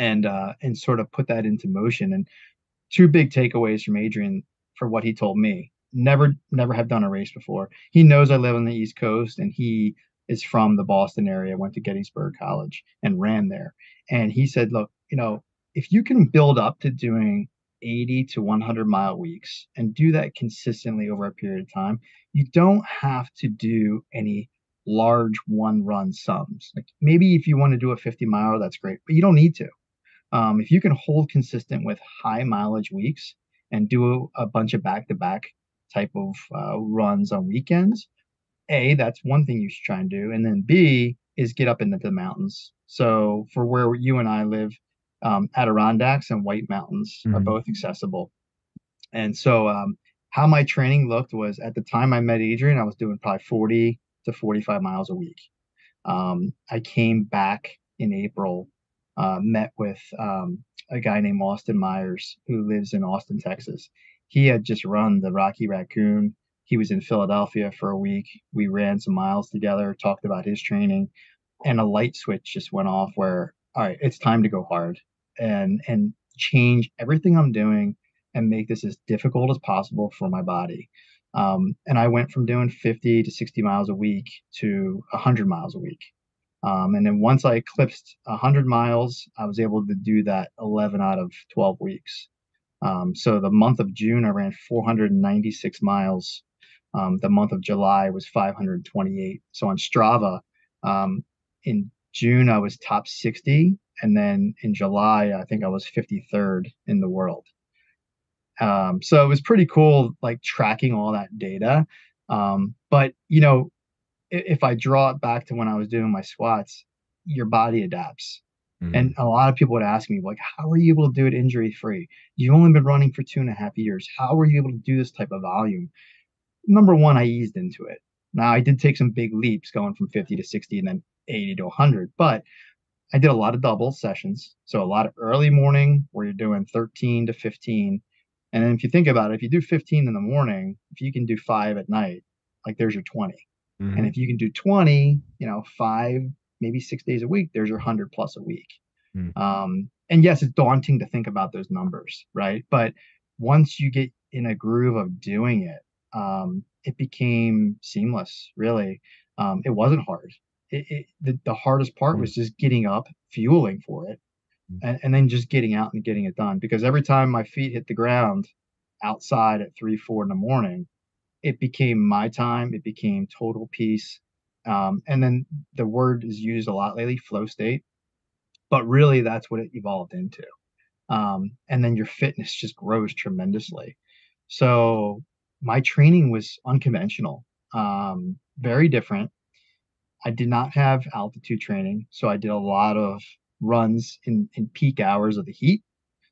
and, uh, and sort of put that into motion. And two big takeaways from Adrian for what he told me never never have done a race before. He knows I live on the East Coast and he is from the Boston area, went to Gettysburg College and ran there. And he said, look, you know, if you can build up to doing 80 to 100 mile weeks and do that consistently over a period of time, you don't have to do any large one run sums. Like maybe if you want to do a 50 mile, that's great, but you don't need to. Um, if you can hold consistent with high mileage weeks and do a, a bunch of back to back type of uh, runs on weekends, A, that's one thing you should try and do. And then B is get up into the mountains. So for where you and I live, um, Adirondacks and White Mountains mm-hmm. are both accessible. And so um, how my training looked was at the time I met Adrian, I was doing probably 40 to 45 miles a week. Um, I came back in April, uh, met with um, a guy named Austin Myers who lives in Austin, Texas he had just run the Rocky Raccoon. He was in Philadelphia for a week. We ran some miles together, talked about his training, and a light switch just went off where, all right, it's time to go hard. And and change everything I'm doing and make this as difficult as possible for my body. Um, and I went from doing 50 to 60 miles a week to 100 miles a week. Um, and then once I eclipsed 100 miles, I was able to do that 11 out of 12 weeks. Um, so the month of June, I ran 496 miles. Um, the month of July was 528. So on Strava, um, in June, I was top 60. And then in July, I think I was 53rd in the world. Um, so it was pretty cool, like tracking all that data. Um, but you know, if, I draw it back to when I was doing my squats, your body adapts. Mm-hmm. And a lot of people would ask me, like, how are you able to do it injury free? You've only been running for two and a half years. How are you able to do this type of volume? Number one, I eased into it. Now I did take some big leaps going from 50 to 60 and then 80 to 100, but I did a lot of double sessions. So a lot of early morning where you're doing 13 to 15 and then if you think about it, if you do 15 in the morning, if you can do five at night, like there's your 20. Mm-hmm. And if you can do 20, you know, five, maybe six days a week, there's your 100 plus a week. Mm-hmm. Um, and yes, it's daunting to think about those numbers, right? But once you get in a groove of doing it, um, it became seamless, really. Um, it wasn't hard. It, it, the, the hardest part mm-hmm. was just getting up, fueling for it, and, and then just getting out and getting it done. Because every time my feet hit the ground outside at three, four in the morning, it became my time. It became total peace. Um, and then the word is used a lot lately, flow state. But really, that's what it evolved into. Um, and then your fitness just grows tremendously. So my training was unconventional, um, very different. I did not have altitude training, so I did a lot of runs in in peak hours of the heat.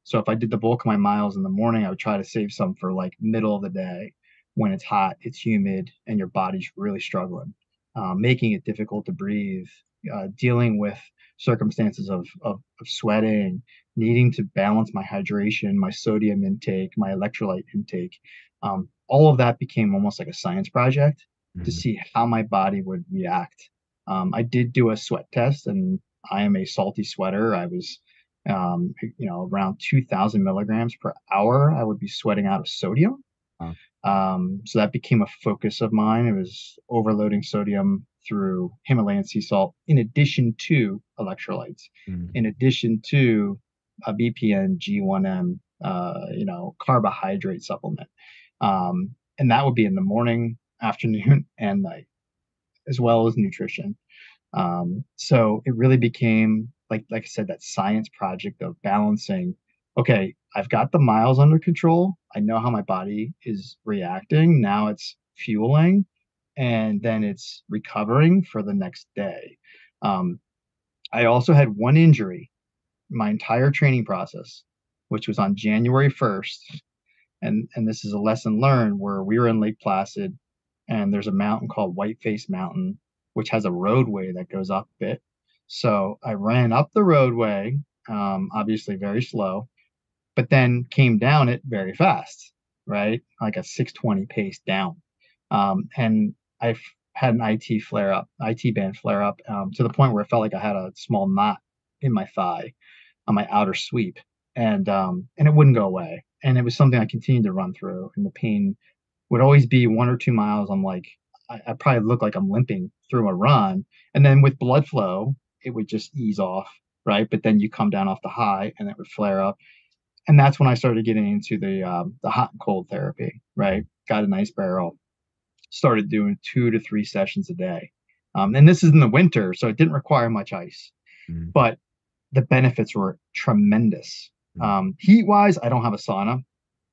So if I did the bulk of my miles in the morning, I would try to save some for like middle of the day when it's hot, it's humid, and your body's really struggling, uh, making it difficult to breathe, uh, dealing with circumstances of, of, of sweating, needing to balance my hydration, my sodium intake, my electrolyte intake. Um, all of that became almost like a science project mm-hmm. to see how my body would react. Um, I did do a sweat test, and I am a salty sweater. I was, um, you know, around 2,000 milligrams per hour. I would be sweating out of sodium. Um, so that became a focus of mine. It was overloading sodium through Himalayan sea salt, in addition to electrolytes, mm. in addition to a BPN G1M, uh, you know, carbohydrate supplement. Um, and that would be in the morning, afternoon, and night, as well as nutrition. Um, so it really became like like I said, that science project of balancing. Okay, I've got the miles under control. I know how my body is reacting. Now it's fueling, and then it's recovering for the next day. Um, I also had one injury my entire training process, which was on January 1st. And, and this is a lesson learned where we were in Lake Placid and there's a mountain called Whiteface Mountain which has a roadway that goes up it. So I ran up the roadway, um, obviously very slow, but then came down it very fast, right? Like a 620 pace down. Um, and I had an IT flare up, IT band flare up um, to the point where it felt like I had a small knot in my thigh on my outer sweep. And um, and it wouldn't go away. And it was something I continued to run through. And the pain would always be one or two miles. I'm like, I, I probably look like I'm limping through a run. And then with blood flow, it would just ease off, right? But then you come down off the high and it would flare up. And that's when I started getting into the um, the hot and cold therapy, right? Got a nice barrel, started doing two to three sessions a day. Um, and this is in the winter, so it didn't require much ice, mm. but the benefits were tremendous. Mm. Um, heat wise, I don't have a sauna,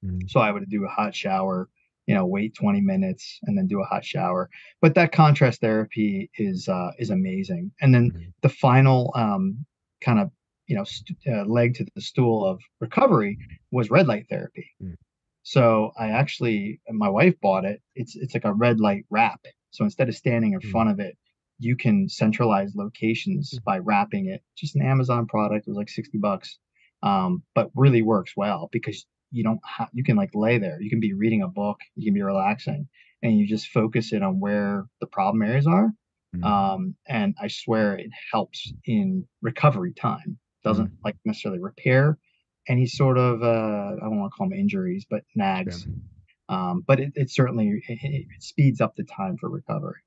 mm. so I would do a hot shower, you know wait 20 minutes and then do a hot shower but that contrast therapy is uh, is amazing and then mm-hmm. the final um, kind of you know st- uh, leg to the stool of recovery was red light therapy mm-hmm. so i actually my wife bought it it's it's like a red light wrap so instead of standing in mm-hmm. front of it you can centralize locations mm. by wrapping it just an amazon product it was like 60 bucks um, but really works well because you don't have you can like lay there you can be reading a book you can be relaxing and you just focus it on where the problem areas are mm-hmm. um, and i swear it helps in recovery time doesn't mm-hmm. like necessarily repair any sort of uh, I don't want to call them injuries, but nags. Yeah. Um, but it, it certainly it, it, speeds up the time for recovery.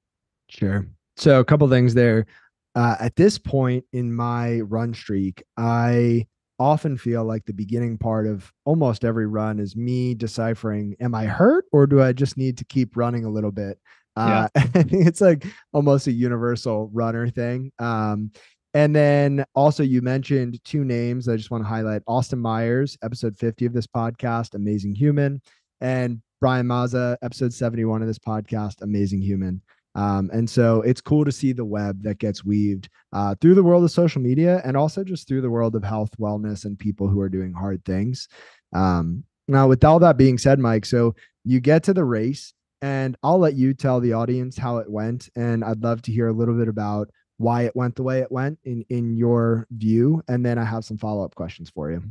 Sure. So a couple things there. Uh, at this point in my run streak, I often feel like the beginning part of almost every run is me deciphering am i hurt or do i just need to keep running a little bit uh, yeah. i think it's like almost a universal runner thing um, and then also you mentioned two names i just want to highlight austin myers episode 50 of this podcast amazing human and brian mazza episode 71 of this podcast amazing human um, and so it's cool to see the web that gets weaved uh, through the world of social media and also just through the world of health, wellness, and people who are doing hard things. Um, now, with all that being said, Mike, so you get to the race, and I'll let you tell the audience how it went. And I'd love to hear a little bit about why it went the way it went in in your view, and then I have some follow up questions for you.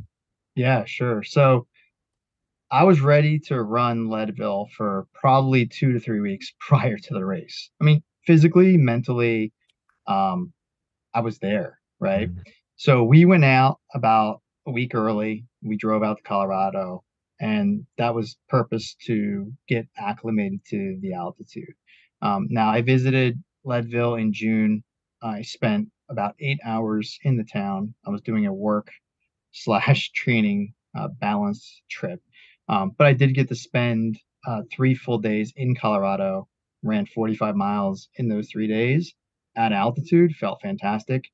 Yeah, sure. So I was ready to run Leadville for probably two to three weeks prior to the race. I mean, physically, mentally, um, I was there, right? Mm-hmm. So we went out about a week early. We drove out to Colorado, and that was purpose to get acclimated to the altitude. Um, now, I visited Leadville in June. I spent about eight hours in the town. I was doing a work slash training uh, balance trip um, but I did get to spend uh, three full days in Colorado, ran 45 miles in those three days at altitude, felt fantastic.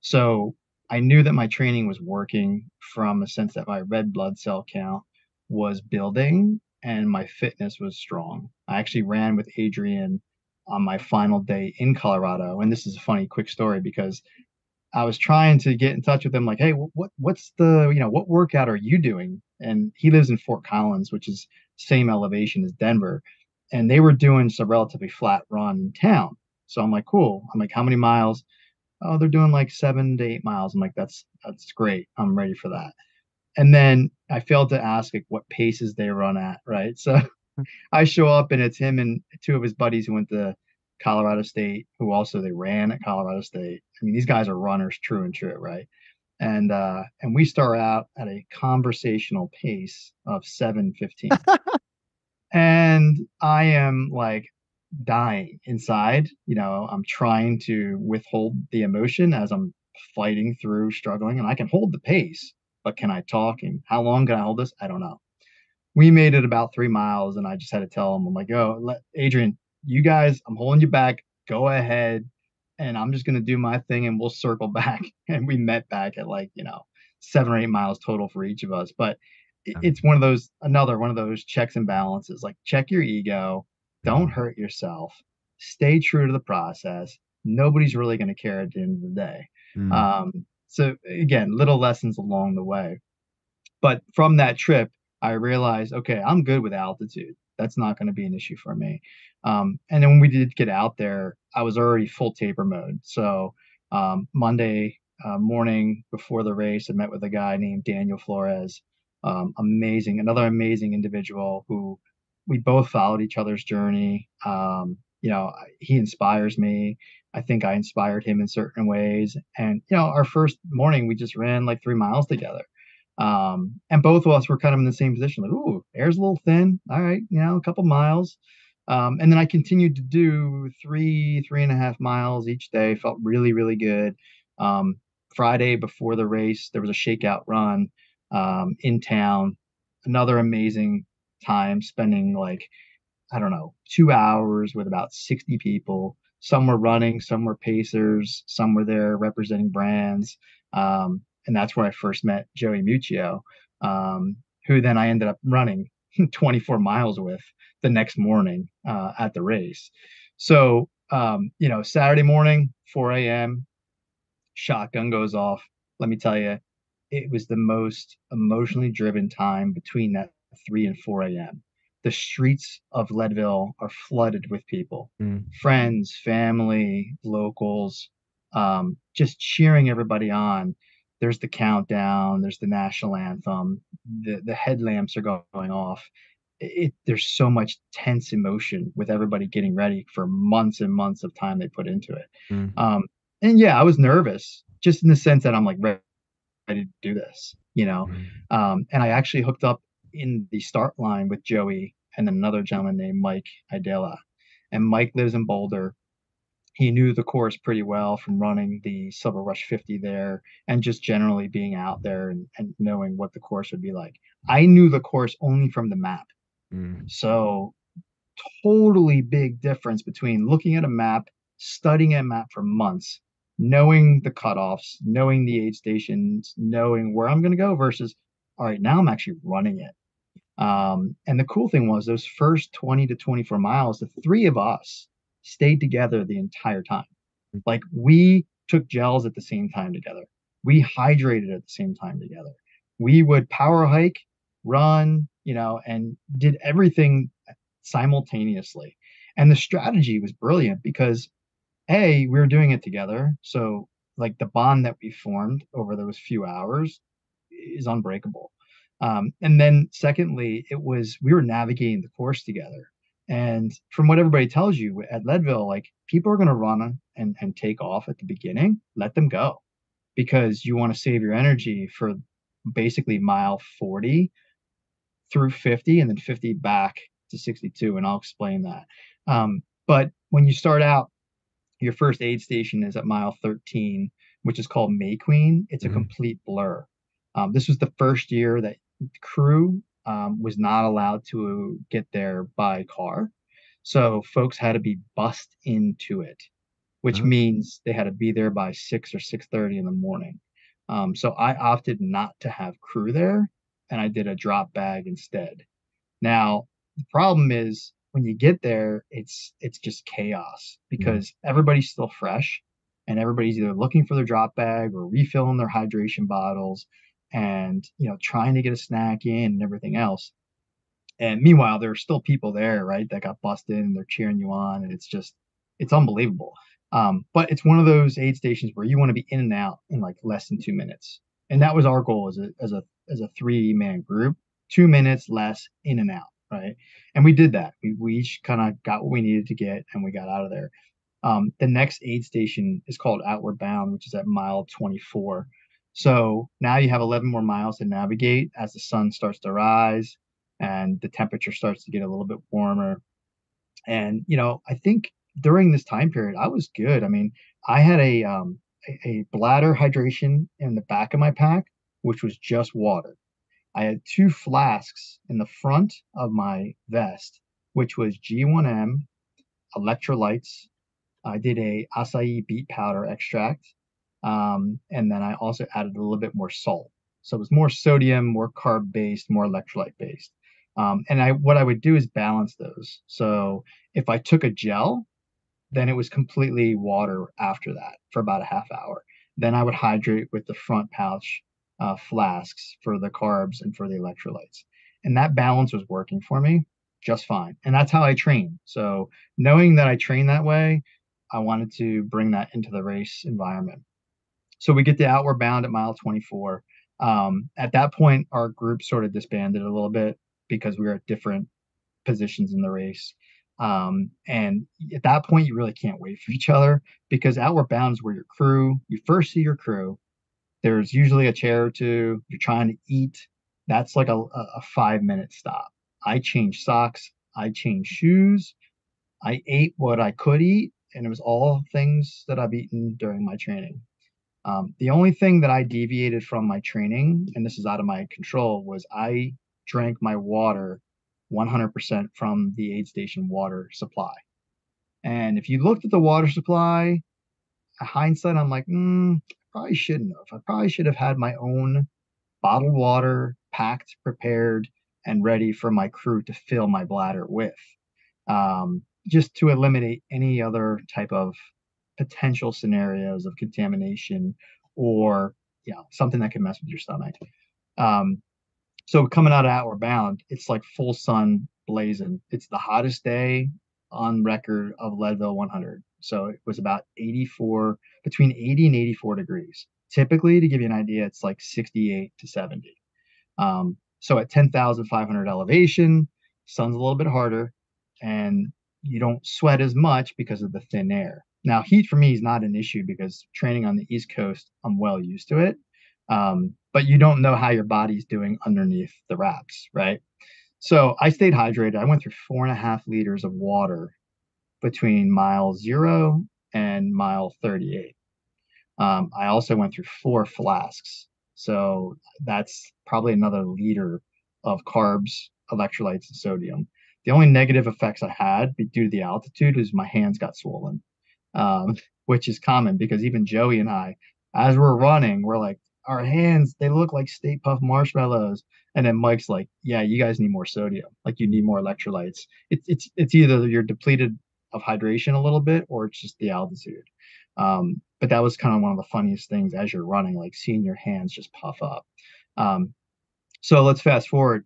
So I knew that my training was working from a sense that my red blood cell count was building and my fitness was strong. I actually ran with Adrian on my final day in Colorado. And this is a funny quick story because I was trying to get in touch with him, like, hey, what what's the you know what workout are you doing? And he lives in Fort Collins, which is same elevation as Denver, and they were doing some relatively flat run in town. So I'm like, cool. I'm like, how many miles? Oh, they're doing like seven to eight miles. I'm like, that's that's great. I'm ready for that. And then I failed to ask like what paces they run at, right? So I show up and it's him and two of his buddies who went to Colorado State, who also they ran at Colorado State. I mean, these guys are runners, true and true, right? And uh, and we start out at a conversational pace of 7:15, and I am like dying inside. You know, I'm trying to withhold the emotion as I'm fighting through, struggling, and I can hold the pace, but can I talk? And how long can I hold this? I don't know. We made it about three miles, and I just had to tell him, I'm like, oh, let Adrian, you guys, I'm holding you back. Go ahead. And I'm just going to do my thing and we'll circle back. And we met back at like, you know, seven or eight miles total for each of us. But it's one of those, another one of those checks and balances like check your ego, don't hurt yourself, stay true to the process. Nobody's really going to care at the end of the day. Mm. Um, so, again, little lessons along the way. But from that trip, I realized, okay, I'm good with altitude. That's not going to be an issue for me. Um, and then when we did get out there, I was already full taper mode. So um, Monday uh, morning before the race, I met with a guy named Daniel Flores. Um, amazing, another amazing individual who we both followed each other's journey. Um, you know, he inspires me. I think I inspired him in certain ways. And you know, our first morning we just ran like three miles together. Um, and both of us were kind of in the same position, like, ooh, air's a little thin. All right, you know, a couple miles. Um, and then I continued to do three, three and a half miles each day. Felt really, really good. Um, Friday before the race, there was a shakeout run um, in town. Another amazing time spending like, I don't know, two hours with about 60 people. Some were running, some were pacers, some were there representing brands. Um, and that's where I first met Joey Muccio, um, who then I ended up running 24 miles with the next morning uh, at the race. So, um, you know, Saturday morning, 4 a.m., shotgun goes off. Let me tell you, it was the most emotionally driven time between that 3 and 4 a.m. The streets of Leadville are flooded with people, mm. friends, family, locals, um, just cheering everybody on. There's the countdown, there's the national anthem, the, the headlamps are going off it, there's so much tense emotion with everybody getting ready for months and months of time they put into it. Mm. Um, and yeah, I was nervous just in the sense that I'm like ready, ready to do this. you know. Mm-hmm. Um, and I actually hooked up in the start line with Joey and then another gentleman named Mike Idela. And Mike lives in Boulder. He knew the course pretty well from running the Silver Rush 50 there and just generally being out there and, and knowing what the course would be like. I knew the course only from the map. Mm. So totally big difference between looking at a map, studying a map for months, knowing the cutoffs, knowing the aid stations, knowing where I'm going to go versus, all right, now I'm actually running it. Um, and the cool thing was those first 20 to 24 miles, the three of us stayed together the entire time. Mm. Like we took gels at the same time together. We hydrated at the same time together. We would power hike, run, you know, and did everything simultaneously. And the strategy was brilliant because A, we were doing it together. So like the bond that we formed over those few hours is unbreakable. Um, and then secondly, it was we were navigating the course together. And from what everybody tells you at Leadville, like people are going to run and, and take off at the beginning, let them go because you want to save your energy for basically mile 40 through 50 and then 50 back to 62, and I'll explain that. Um, but when you start out, your first aid station is at mile 13, which is called May Queen. It's a mm-hmm. complete blur. Um, this was the first year that crew um, was not allowed to get there by car. So folks had to be bussed into it, which oh. means they had to be there by six or six thirty in the morning. Um, so I opted not to have crew there, and I did a drop bag instead. Now the problem is when you get there, it's it's just chaos because everybody's still fresh and everybody's either looking for their drop bag or refilling their hydration bottles and you know trying to get a snack in and everything else. And meanwhile, there are still people there, right, that got busted and they're cheering you on, and it's just it's unbelievable. Um, but it's one of those aid stations where you want to be in and out in like less than two minutes, and that was our goal as a as a as a three man group, two minutes less in and out right? And we did that. We, we each kind of got what we needed to get and we got out of there. Um, the next aid station is called Outward Bound, which is at mile 24. So now you have 11 more miles to navigate as the sun starts to rise and the temperature starts to get a little bit warmer. And, you know, I think during this time period, I was good. I mean, I had a, um, a, bladder hydration in the back of my pack, which was just water. I had two flasks in the front of my vest, which was G1M, electrolytes. I did a acai beet powder extract, um, and then I also added a little bit more salt. So it was more sodium, more carb based, more electrolyte based. Um, and I what I would do is balance those. So if I took a gel, then it was completely water after that for about a half hour. Then I would hydrate with the front pouch uh, flasks for the carbs and for the electrolytes. And that balance was working for me just fine. And that's how I train. So knowing that I train that way, I wanted to bring that into the race environment. So we get the outward bound at mile 24. Um, at that point, our group sort of disbanded a little bit because we were at different positions in the race. Um, and at that point, you really can't wait for each other because outward bound is where your crew, you first see your crew, there's usually a chair or two. You're trying to eat. That's like a, a five minute stop. I changed socks. I changed shoes. I ate what I could eat, and it was all things that I've eaten during my training. Um, the only thing that I deviated from my training, and this is out of my control, was I drank my water 100% from the aid station water supply. And if you looked at the water supply, hindsight, I'm like, mm, probably shouldn't have. I probably should have had my own bottled water packed, prepared, and ready for my crew to fill my bladder with, um, just to eliminate any other type of potential scenarios of contamination or you know something that can mess with your stomach. Um, so coming out of Outward Bound, it's like full sun blazing. It's the hottest day on record of Leadville 100. So it was about 84, between 80 and 84 degrees. Typically, to give you an idea, it's like 68 to 70. Um, so at 10,500 elevation, sun's a little bit harder, and you don't sweat as much because of the thin air. Now, heat for me is not an issue because training on the East Coast, I'm well used to it. Um, but you don't know how your body's doing underneath the wraps, right? So I stayed hydrated. I went through four and a half liters of water between mile zero and mile 38. Um, I also went through four flasks. So that's probably another liter of carbs, electrolytes, and sodium. The only negative effects I had due to the altitude is my hands got swollen, um, which is common because even Joey and I, as we're running, we're like, our hands, they look like Stay Puft marshmallows. And then Mike's like, yeah, you guys need more sodium. Like you need more electrolytes. It's it's it's either you're depleted of hydration a little bit or it's just the altitude. Um, but that was kind of one of the funniest things as you're running, like seeing your hands just puff up. Um, so let's fast forward.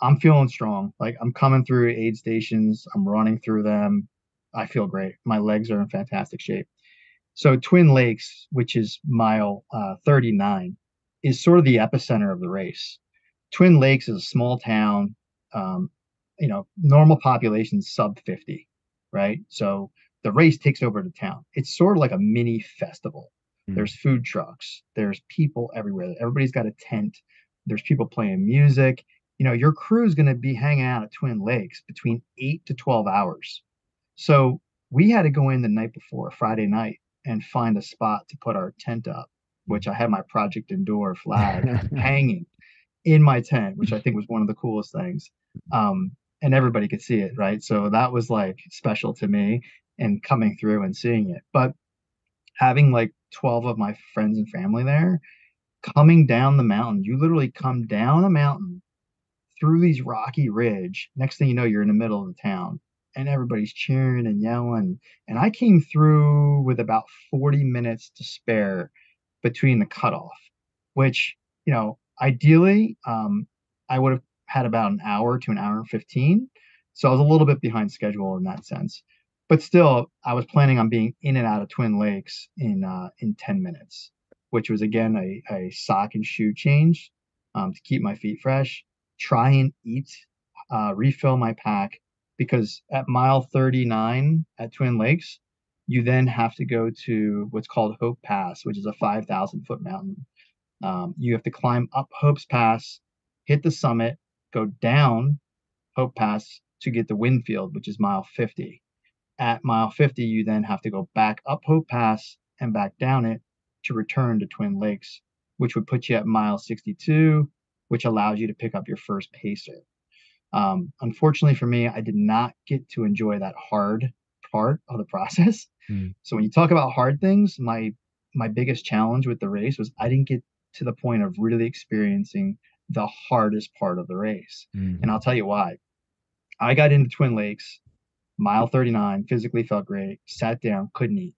I'm feeling strong. Like I'm coming through aid stations, I'm running through them. I feel great. My legs are in fantastic shape. So Twin Lakes, which is mile uh, 39, is sort of the epicenter of the race. Twin Lakes is a small town. Um, you know, normal population sub 50, right? So the race takes over the town. It's sort of like a mini festival. Mm. There's food trucks. There's people everywhere. Everybody's got a tent. There's people playing music. You know, your crew is going to be hanging out at Twin Lakes between eight to 12 hours. So we had to go in the night before, Friday night, and find a spot to put our tent up, which I had my Project Endure flag hanging in my tent, which I think was one of the coolest things. Um, and everybody could see it, right? So that was like special to me and coming through and seeing it. But having like 12 of my friends and family there, coming down the mountain, you literally come down a mountain through these rocky ridge. Next thing you know, you're in the middle of the town and everybody's cheering and yelling. And I came through with about 40 minutes to spare between the cutoff, which, you know, ideally, um, I would have had about an hour to an hour and 15. So I was a little bit behind schedule in that sense but still, I was planning on being in and out of Twin Lakes in uh, in 10 minutes, which was again a, a sock and shoe change um, to keep my feet fresh. Try and eat, uh, refill my pack because at mile 39 at Twin Lakes, you then have to go to what's called Hope Pass, which is a 5,000 foot mountain. Um, you have to climb up Hope's Pass, hit the summit, go down Hope Pass to get the Winfield, which is mile 50 at mile 50, you then have to go back up Hope Pass and back down it to return to Twin Lakes, which would put you at mile 62, which allows you to pick up your first pacer. Um, unfortunately for me, I did not get to enjoy that hard part of the process. Mm. So when you talk about hard things, my my biggest challenge with the race was I didn't get to the point of really experiencing the hardest part of the race. Mm. And I'll tell you why. I got into Twin Lakes mile 39, physically felt great, sat down, couldn't eat.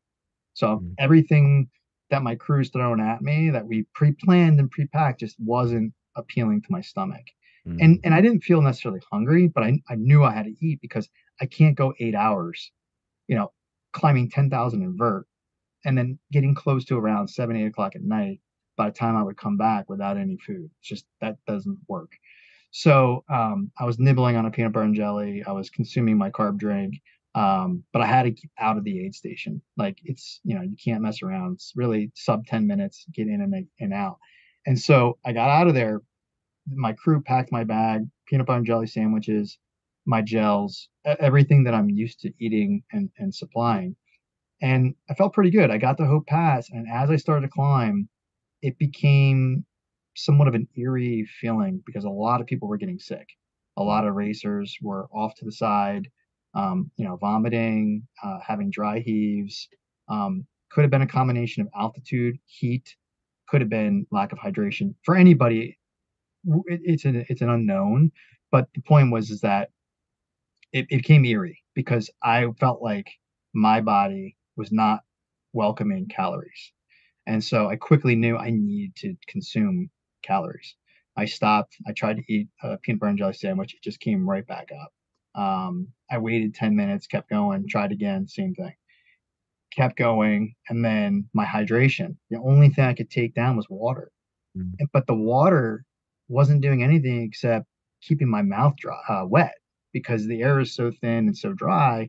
So mm. everything that my crew's thrown at me that we pre-planned and pre-packed just wasn't appealing to my stomach. Mm. And and I didn't feel necessarily hungry, but I, I knew I had to eat because I can't go eight hours, you know, climbing 10,000 invert and then getting close to around seven, eight o'clock at night by the time I would come back without any food. It's just that doesn't work. So um, I was nibbling on a peanut butter and jelly. I was consuming my carb drink, um, but I had to get out of the aid station. Like it's, you know, you can't mess around. It's really sub 10 minutes, get in and and out. And so I got out of there. My crew packed my bag, peanut butter and jelly sandwiches, my gels, everything that I'm used to eating and, and supplying. And I felt pretty good. I got the Hope Pass. And as I started to climb, it became somewhat of an eerie feeling because a lot of people were getting sick. A lot of racers were off to the side, um, you know, vomiting, uh, having dry heaves. Um, could have been a combination of altitude, heat, could have been lack of hydration. For anybody, it, it's an it's an unknown. But the point was is that it, it became eerie because I felt like my body was not welcoming calories. And so I quickly knew I needed to consume calories. I stopped. I tried to eat a peanut butter and jelly sandwich. It just came right back up. Um, I waited 10 minutes, kept going, tried again, same thing. Kept going. And then my hydration, the only thing I could take down was water. Mm. But the water wasn't doing anything except keeping my mouth dry, uh, wet because the air is so thin and so dry.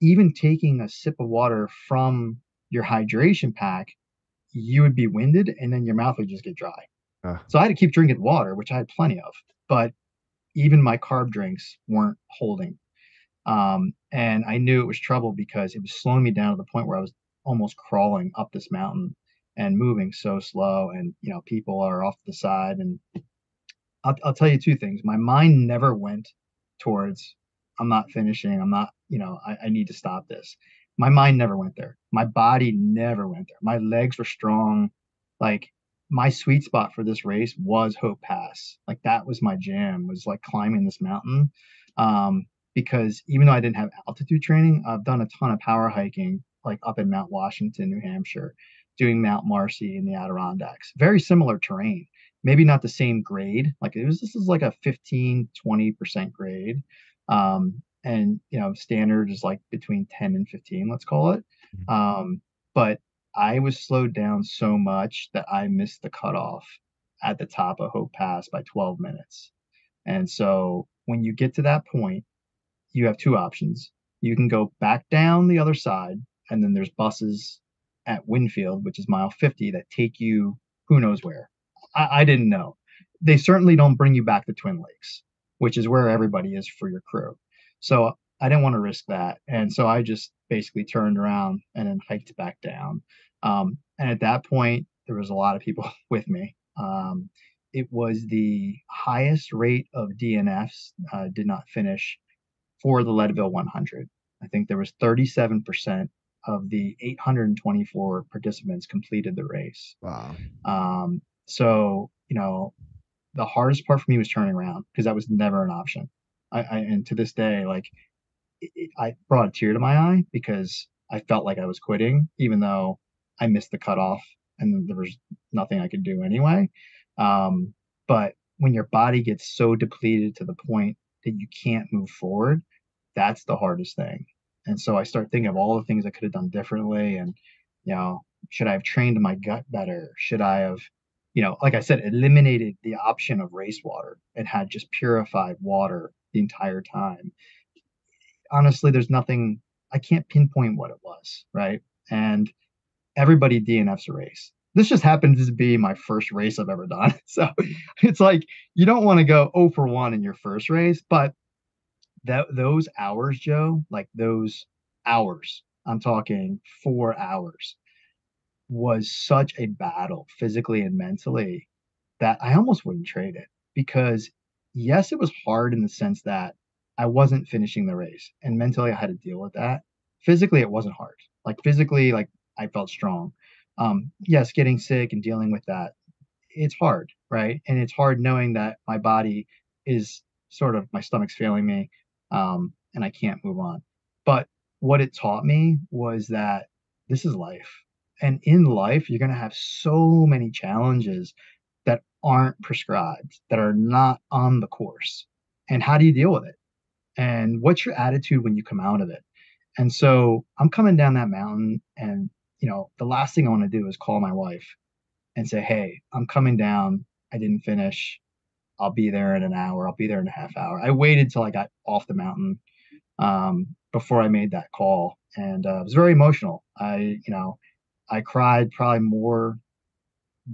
Even taking a sip of water from your hydration pack, you would be winded and then your mouth would just get dry. Uh. So I had to keep drinking water, which I had plenty of, but even my carb drinks weren't holding. Um, and I knew it was trouble because it was slowing me down to the point where I was almost crawling up this mountain and moving so slow. And, you know, people are off the side. And I'll, I'll tell you two things. My mind never went towards, I'm not finishing. I'm not, you know, I, I need to stop this. My mind never went there. My body never went there. My legs were strong. Like my sweet spot for this race was Hope Pass. Like that was my jam, was like climbing this mountain. Um, because even though I didn't have altitude training, I've done a ton of power hiking, like up in Mount Washington, New Hampshire, doing Mount Marcy in the Adirondacks. Very similar terrain, maybe not the same grade. Like it was, this is like a 15, 20% grade. Um, and you know, standard is like between 10 and 15, let's call it. Mm-hmm. Um, but I was slowed down so much that I missed the cutoff at the top of Hope Pass by 12 minutes. And so when you get to that point, you have two options. You can go back down the other side, and then there's buses at Winfield, which is mile 50, that take you who knows where. I, I didn't know. They certainly don't bring you back to Twin Lakes, which is where everybody is for your crew. So I didn't want to risk that. And so I just basically turned around and then hiked back down. Um, and at that point, there was a lot of people with me. Um, it was the highest rate of DNFs, uh, did not finish for the Leadville 100. I think there was 37% of the 824 participants completed the race. Wow. Um, so, you know, the hardest part for me was turning around because that was never an option. I, I and to this day, like it, it, I brought a tear to my eye because I felt like I was quitting, even though I missed the cutoff and there was nothing I could do anyway. Um, but when your body gets so depleted to the point that you can't move forward, that's the hardest thing. And so I start thinking of all the things I could have done differently. And, you know, should I have trained my gut better? Should I have, you know, like I said, eliminated the option of race water and had just purified water the entire time? Honestly, there's nothing, I can't pinpoint what it was. Right. And everybody DNFs a race. This just happens to be my first race I've ever done. So it's like you don't want to go 0 for 1 in your first race, but that those hours, Joe, like those hours, I'm talking four hours, was such a battle physically and mentally that I almost wouldn't trade it because yes, it was hard in the sense that I wasn't finishing the race and mentally I had to deal with that. Physically, it wasn't hard. Like physically, like I felt strong. Um, yes, getting sick and dealing with that, it's hard, right? And it's hard knowing that my body is sort of my stomach's failing me um, and I can't move on. But what it taught me was that this is life. And in life, you're going to have so many challenges that aren't prescribed, that are not on the course. And how do you deal with it? And what's your attitude when you come out of it? And so I'm coming down that mountain, and you know, the last thing I want to do is call my wife and say, Hey, I'm coming down. I didn't finish. I'll be there in an hour. I'll be there in a half hour. I waited till I got off the mountain um, before I made that call, and uh, it was very emotional. I, you know, I cried probably more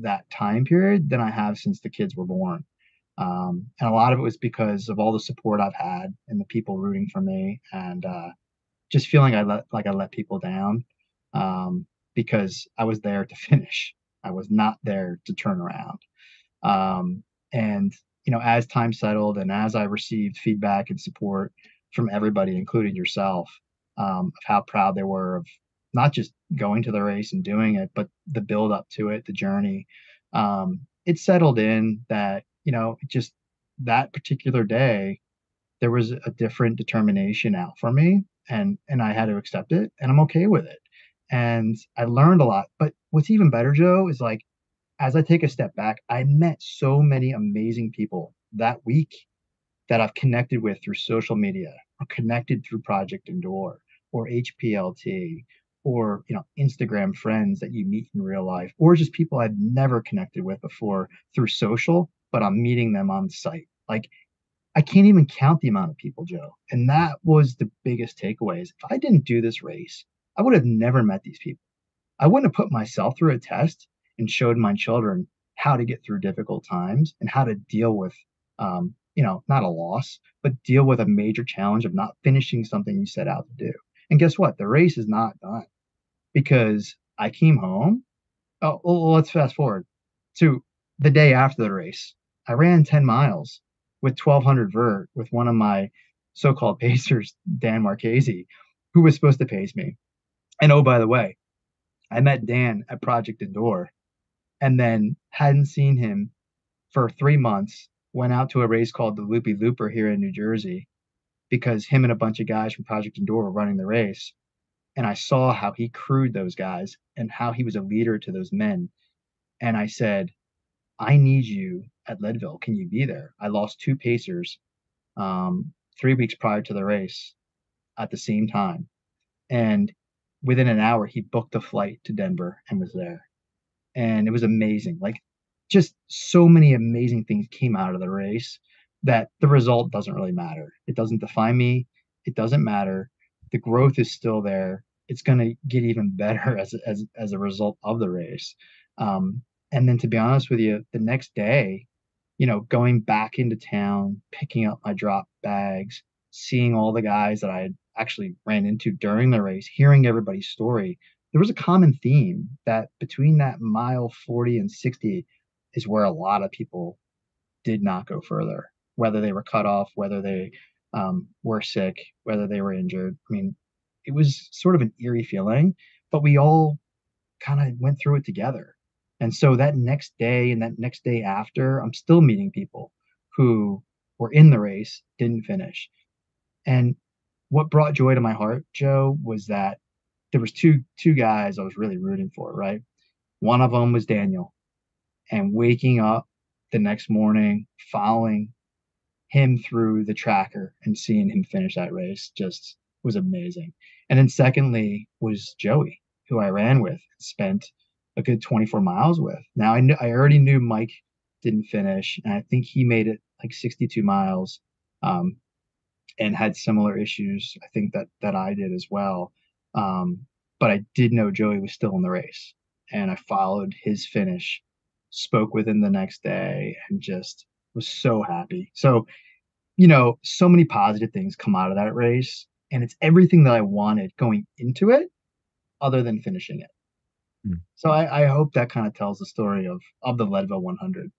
that time period than I have since the kids were born. Um, and a lot of it was because of all the support I've had and the people rooting for me, and uh, just feeling I let like I let people down um, because I was there to finish. I was not there to turn around. Um, and you know, as time settled and as I received feedback and support from everybody, including yourself, um, of how proud they were of not just going to the race and doing it, but the build up to it, the journey. Um, it settled in that, you know, just that particular day, there was a different determination out for me and and I had to accept it and I'm okay with it. And I learned a lot. But what's even better, Joe, is like as I take a step back, I met so many amazing people that week that I've connected with through social media or connected through Project Endure or HPLT or you know Instagram friends that you meet in real life or just people I've never connected with before through social, but I'm meeting them on site. Like I can't even count the amount of people, Joe. And that was the biggest takeaway is if I didn't do this race, I would have never met these people. I wouldn't have put myself through a test and showed my children how to get through difficult times and how to deal with um, you know not a loss but deal with a major challenge of not finishing something you set out to do and guess what the race is not done because i came home oh well, let's fast forward to the day after the race i ran 10 miles with 1200 vert with one of my so-called pacers dan marchese who was supposed to pace me and oh by the way i met dan at project endure and then hadn't seen him for three months. Went out to a race called the Loopy Looper here in New Jersey because him and a bunch of guys from Project Endure were running the race. And I saw how he crewed those guys and how he was a leader to those men. And I said, I need you at Leadville. Can you be there? I lost two pacers um, three weeks prior to the race at the same time. And within an hour, he booked a flight to Denver and was there and it was amazing. Like just so many amazing things came out of the race that the result doesn't really matter. It doesn't define me. It doesn't matter. The growth is still there. It's going to get even better as as as a result of the race. Um, and then to be honest with you, the next day, you know, going back into town, picking up my drop bags, seeing all the guys that I actually ran into during the race, hearing everybody's story, there was a common theme that between that mile 40 and 60 is where a lot of people did not go further, whether they were cut off, whether they um, were sick, whether they were injured. I mean, it was sort of an eerie feeling, but we all kind of went through it together. And so that next day and that next day after, I'm still meeting people who were in the race, didn't finish. And what brought joy to my heart, Joe, was that there was two two guys I was really rooting for, right? One of them was Daniel, and waking up the next morning, following him through the tracker and seeing him finish that race just was amazing. And then secondly was Joey, who I ran with, spent a good 24 miles with. Now I I already knew Mike didn't finish, and I think he made it like 62 miles, um, and had similar issues. I think that that I did as well. Um, but I did know Joey was still in the race, and I followed his finish, spoke with him the next day, and just was so happy. So, you know, so many positive things come out of that race, and it's everything that I wanted going into it, other than finishing it. Mm. So I, I hope that kind of tells the story of of the Leadville 100.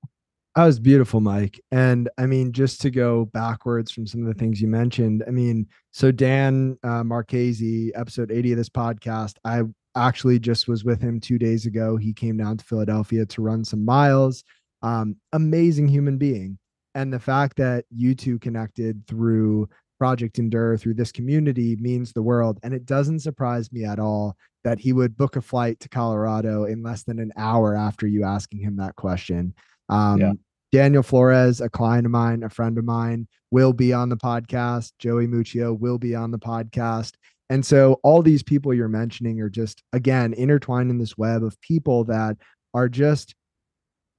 That was beautiful, Mike. And I mean, just to go backwards from some of the things you mentioned, I mean, so Dan uh, Marchese, episode 80 of this podcast, I actually just was with him two days ago. He came down to Philadelphia to run some miles. Um, amazing human being. And the fact that you two connected through Project Endure, through this community means the world. And it doesn't surprise me at all that he would book a flight to Colorado in less than an hour after you asking him that question. Um, yeah. Daniel Flores, a client of mine, a friend of mine, will be on the podcast. Joey Muccio will be on the podcast. And so all these people you're mentioning are just, again, intertwined in this web of people that are just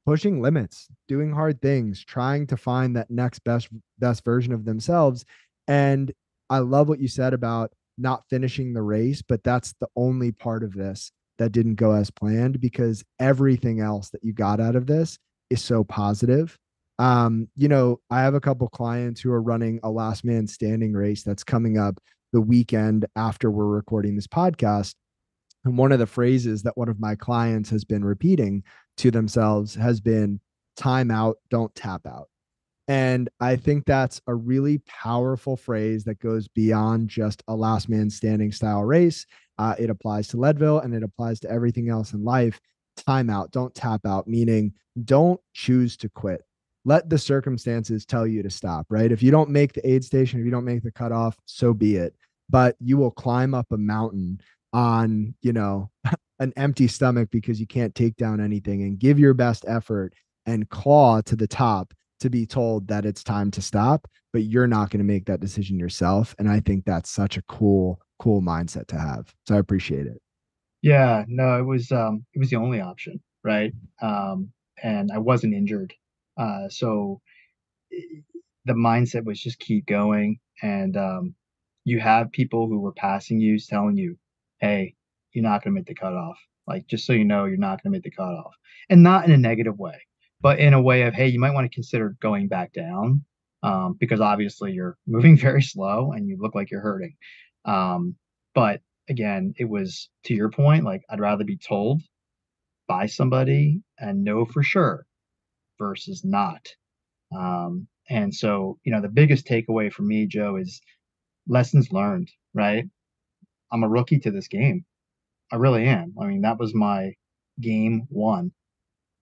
pushing limits, doing hard things, trying to find that next best best version of themselves. And I love what you said about not finishing the race, but that's the only part of this that didn't go as planned because everything else that you got out of this is so positive. Um, you know, I have a couple clients who are running a last man standing race that's coming up the weekend after we're recording this podcast. And one of the phrases that one of my clients has been repeating to themselves has been time out, don't tap out. And I think that's a really powerful phrase that goes beyond just a last man standing style race. Uh, it applies to Leadville and it applies to everything else in life Time out, don't tap out, meaning don't choose to quit. Let the circumstances tell you to stop, right? If you don't make the aid station, if you don't make the cutoff, so be it. But you will climb up a mountain on, you know, an empty stomach because you can't take down anything and give your best effort and claw to the top to be told that it's time to stop, but you're not going to make that decision yourself. And I think that's such a cool, cool mindset to have. So I appreciate it. Yeah, no, it was um it was the only option, right? Um and I wasn't injured. Uh so the mindset was just keep going and um you have people who were passing you telling you, "Hey, you're not going to make the cutoff." Like just so you know, you're not going to make the cutoff. And not in a negative way, but in a way of, hey, you might want to consider going back down um, because obviously you're moving very slow and you look like you're hurting. Um, but again, it was to your point, like I'd rather be told by somebody and know for sure versus not. Um, and so, you know, the biggest takeaway for me, Joe, is lessons learned, right? I'm a rookie to this game. I really am. I mean, that was my game one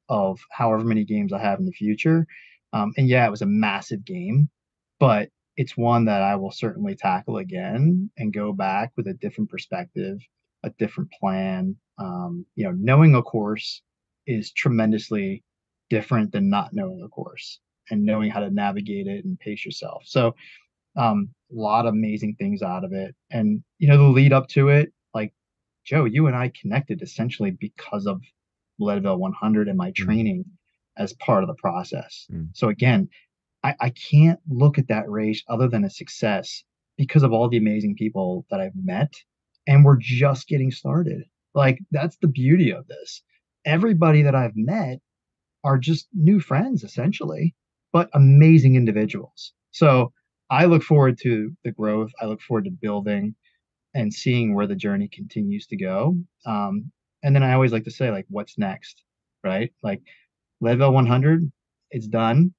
of however many games I have in the future. Um, and yeah, it was a massive game, but it's one that I will certainly tackle again and go back with a different perspective, a different plan. Um, you know, knowing a course is tremendously different than not knowing a course and knowing how to navigate it and pace yourself. So, um, a lot of amazing things out of it. And, you know, the lead up to it, Joe, you and I connected essentially because of Leadville 100 and my mm. training mm. as part of the process. Mm. So again, I, I can't look at that race other than a success because of all the amazing people that I've met. And we're just getting started. Like that's the beauty of this. Everybody that I've met are just new friends essentially, but amazing individuals. So I look forward to the growth. I look forward to building and seeing where the journey continues to go. Um, and then I always like to say, like, what's next, right? Like, Leadville 100, it's done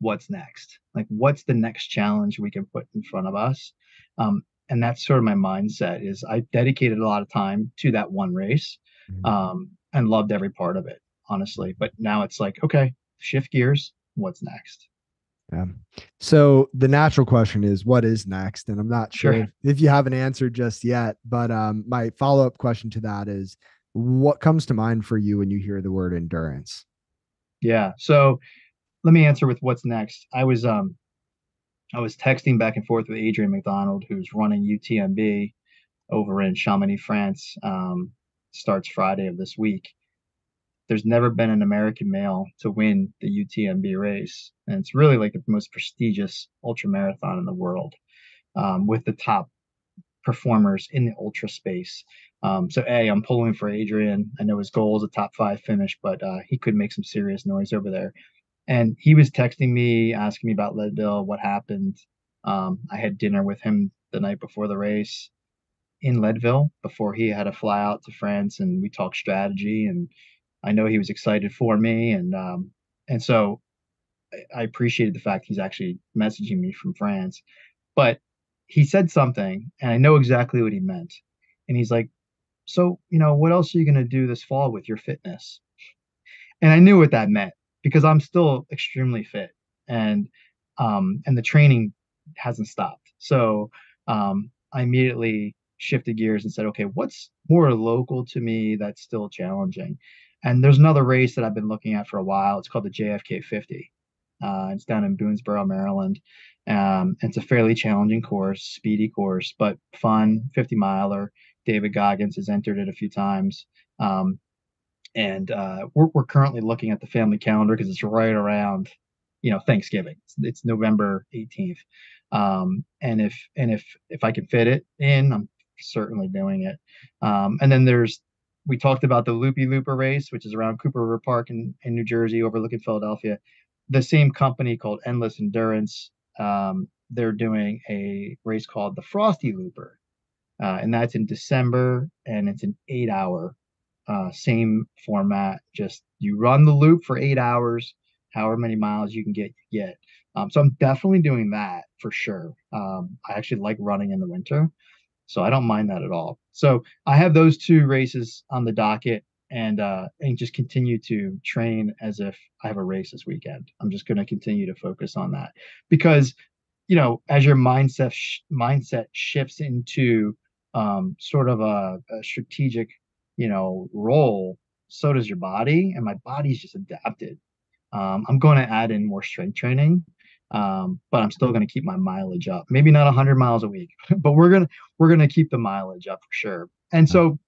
what's next? Like, what's the next challenge we can put in front of us? Um, and that's sort of my mindset is I dedicated a lot of time to that one race mm-hmm. um, and loved every part of it, honestly. But now it's like, okay, shift gears. What's next? Yeah. So the natural question is, what is next? And I'm not sure, sure. If, you have an answer just yet, but um, my follow up question to that is, what comes to mind for you when you hear the word endurance? Yeah. So let me answer with what's next. I was um I was texting back and forth with Adrian Macdonald, who's running UTMB over in Chamonix, France. Um, starts Friday of this week. There's never been an American male to win the UTMB race, and it's really like the most prestigious ultra marathon in the world, um, with the top performers in the ultra space. Um, so a, I'm pulling for Adrian. I know his goal is a top five finish, but uh, he could make some serious noise over there and he was texting me asking me about leadville what happened um, i had dinner with him the night before the race in leadville before he had to fly out to france and we talked strategy and i know he was excited for me and um, and so i appreciated the fact he's actually messaging me from france but he said something and i know exactly what he meant and he's like so you know what else are you going to do this fall with your fitness and i knew what that meant because I'm still extremely fit and um, and the training hasn't stopped. So um, I immediately shifted gears and said, okay, what's more local to me that's still challenging? And there's another race that I've been looking at for a while. It's called the JFK 50. Uh, it's down in Boonsboro, Maryland. Um, it's a fairly challenging course, speedy course, but fun, 50 miler. David Goggins has entered it a few times. Um, and uh, we're, we're currently looking at the family calendar because it's right around you know thanksgiving it's, it's november 18th um, and if and if if i can fit it in i'm certainly doing it um, and then there's we talked about the loopy looper race which is around cooper river park in, in new jersey overlooking philadelphia the same company called endless endurance um, they're doing a race called the frosty looper uh, and that's in december and it's an eight hour uh, same format. Just you run the loop for eight hours, however many miles you can get, you get. Um, so I'm definitely doing that for sure. Um, I actually like running in the winter, so I don't mind that at all. So I have those two races on the docket, and uh, and just continue to train as if I have a race this weekend. I'm just going to continue to focus on that because, you know, as your mindset sh- mindset shifts into um, sort of a, a strategic you know, role, so does your body. And my body's just adapted. Um, I'm going to add in more strength training, um, but I'm still going to keep my mileage up. Maybe not 100 miles a week, but we're gonna we're gonna keep the mileage up for sure. And so,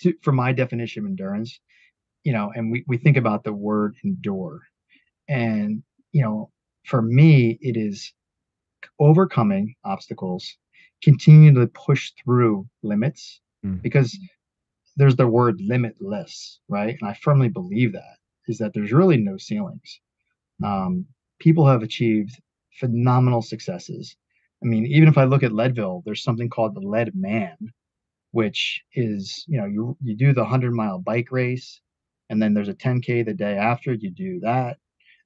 to, for my definition of endurance, you know, and we we think about the word endure, and you know, for me, it is overcoming obstacles, continuing to push through limits, mm. because there's the word limitless, right? And I firmly believe that. is that there's really no ceilings. Um, people have achieved phenomenal successes. I mean, even if I look at Leadville, there's something called the Lead Man, which is, you know, you you do the 100 mile bike race, and then there's a 10K the day after you do that.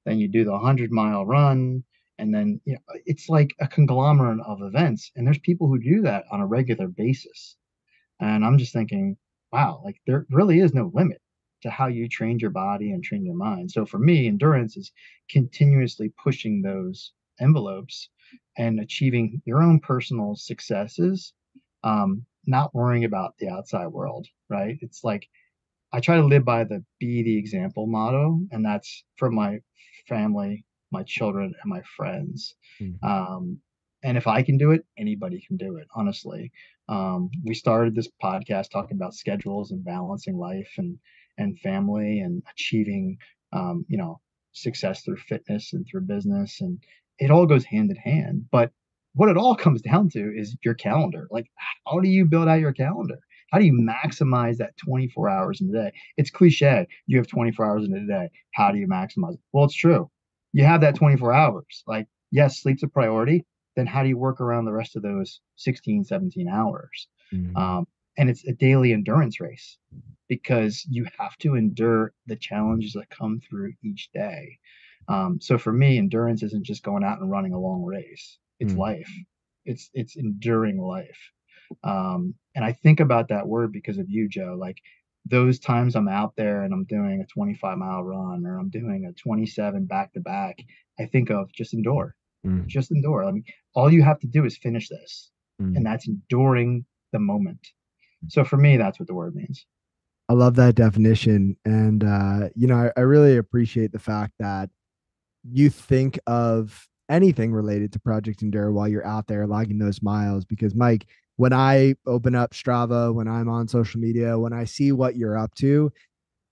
Then you do the 100 mile run, and then you know, it's like a conglomerate of events. And there's people who do that on a regular basis. And I'm just thinking, wow, like there really is no limit to how you train your body and train your mind. So for me, endurance is continuously pushing those envelopes and achieving your own personal successes, um, not worrying about the outside world, right? It's like I try to live by the be the example motto, and that's for my family, my children, and my friends. Mm. Um, and if I can do it, anybody can do it, honestly. Um, we started this podcast talking about schedules and balancing life and and family and achieving um, you know success through fitness and through business and it all goes hand in hand. But what it all comes down to is your calendar. Like how do you build out your calendar? How do you maximize that 24 hours in a day? It's cliche. You have 24 hours in a day. How do you maximize it? Well it's true. You have that 24 hours. Like yes sleep's a priority. Then how do you work around the rest of those 16 17 hours? Mm-hmm. um, and it's a daily endurance race because you have to endure the challenges that come through each day. Um, so for me, endurance isn't just going out and running a long race. It's mm. life. It's it's enduring life. Um, and I think about that word because of you, Joe. Like those times I'm out there and I'm doing a 25 mile run or I'm doing a 27 back to back, I think of just endure. Mm. Just endure. I mean, all you have to do is finish this. Mm. And that's enduring the moment. So for me, that's what the word means. I love that definition. And, uh, you know, I, I really appreciate the fact that you think of anything related to Project Endure while you're out there logging those miles. Because, Mike, when I open up Strava, when I'm on social media, when I see what you're up to,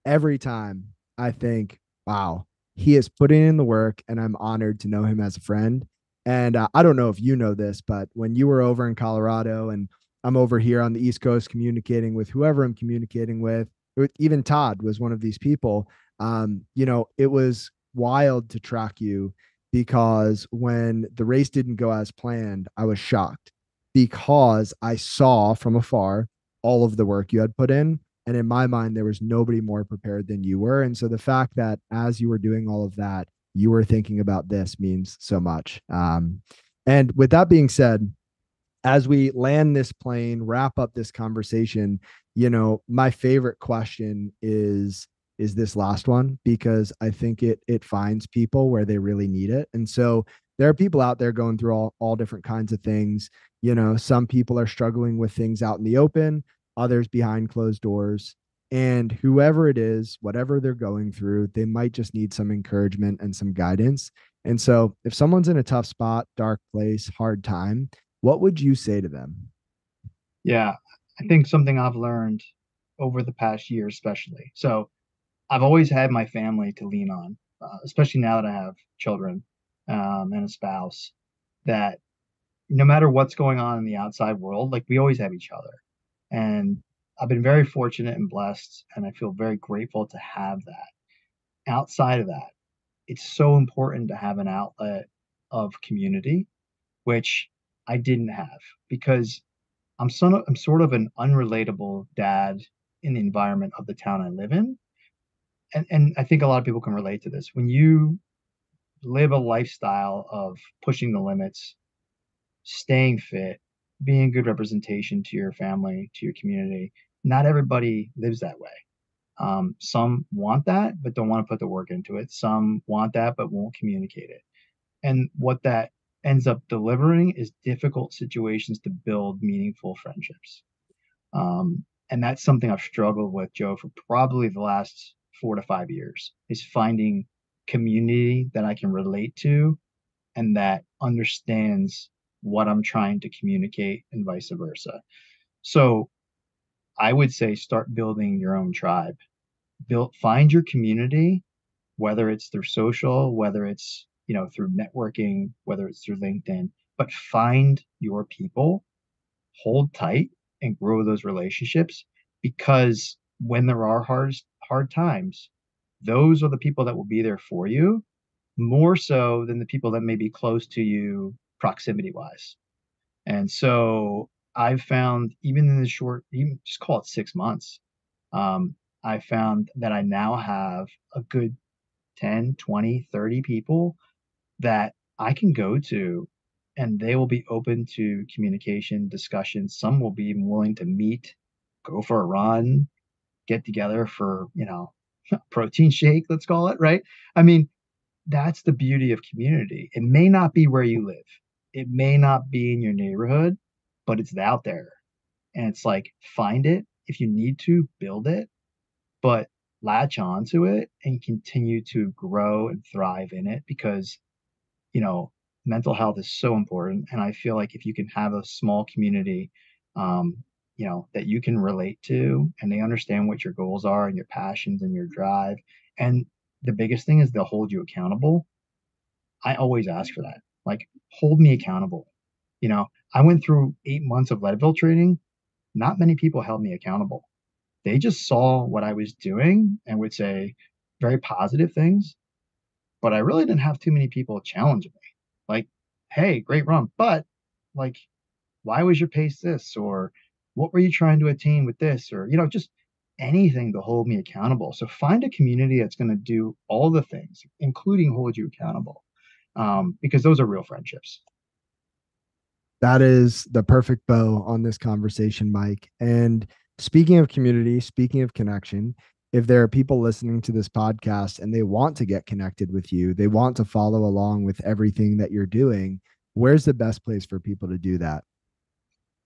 every time I think, wow, he is putting in the work and I'm honored to know him as a friend. And uh, I don't know if you know this, but when you were over in Colorado and I'm over here on the East Coast communicating with whoever I'm communicating with. Even Todd was one of these people. Um, you know, it was wild to track you because when the race didn't go as planned, I was shocked because I saw from afar all of the work you had put in. And in my mind, there was nobody more prepared than you were. And so the fact that as you were doing all of that, you were thinking about this means so much. Um, and with that being said, as we land this plane, wrap up this conversation, you know, my favorite question is is this last one because I think it it finds people where they really need it. And so there are people out there going through all all different kinds of things. You know, some people are struggling with things out in the open, others behind closed doors. And whoever it is, whatever they're going through, they might just need some encouragement and some guidance. And so, if someone's in a tough spot, dark place, hard time, what would you say to them? Yeah, I think something I've learned over the past year, especially. So I've always had my family to lean on, uh, especially now that I have children um, and a spouse, that no matter what's going on in the outside world, like we always have each other. And I've been very fortunate and blessed, and I feel very grateful to have that. Outside of that, it's so important to have an outlet of community, which I didn't have because I'm son of, I'm sort of an unrelatable dad in the environment of the town I live in. And and I think a lot of people can relate to this. When you live a lifestyle of pushing the limits, staying fit, being good representation to your family, to your community, not everybody lives that way. Um, some want that, but don't want to put the work into it. Some want that, but won't communicate it. And what that ends up delivering is difficult situations to build meaningful friendships. Um, and that's something I've struggled with, Joe, for probably the last four to five years is finding community that I can relate to and that understands what I'm trying to communicate and vice versa. So I would say start building your own tribe. Build find your community, whether it's through social, whether it's you know, through networking, whether it's through LinkedIn, but find your people, hold tight and grow those relationships because when there are hard hard times, those are the people that will be there for you more so than the people that may be close to you proximity wise. And so I've found even in the short, even just call it six months, um, I found that I now have a good 10, 20, 30 people that I can go to and they will be open to communication, discussion. Some will be even willing to meet, go for a run, get together for, you know, protein shake, let's call it, right? I mean, that's the beauty of community. It may not be where you live, it may not be in your neighborhood, but it's out there. And it's like, find it. If you need to, build it, but latch onto it and continue to grow and thrive in it because, you know, mental health is so important. And I feel like if you can have a small community, um, you know, that you can relate to and they understand what your goals are and your passions and your drive. And the biggest thing is they'll hold you accountable. I always ask for that. Like, hold me accountable. You know, I went through eight months of Leadville training. Not many people held me accountable. They just saw what I was doing and would say very positive things. But I really didn't have too many people challenging me. Like, hey, great run. But like, why was your pace this? Or what were you trying to attain with this? Or, you know, just anything to hold me accountable. So find a community that's going to do all the things, including hold you accountable, um, because those are real friendships. That is the perfect bow on this conversation, Mike. And speaking of community, speaking of connection, if there are people listening to this podcast and they want to get connected with you, they want to follow along with everything that you're doing, where's the best place for people to do that?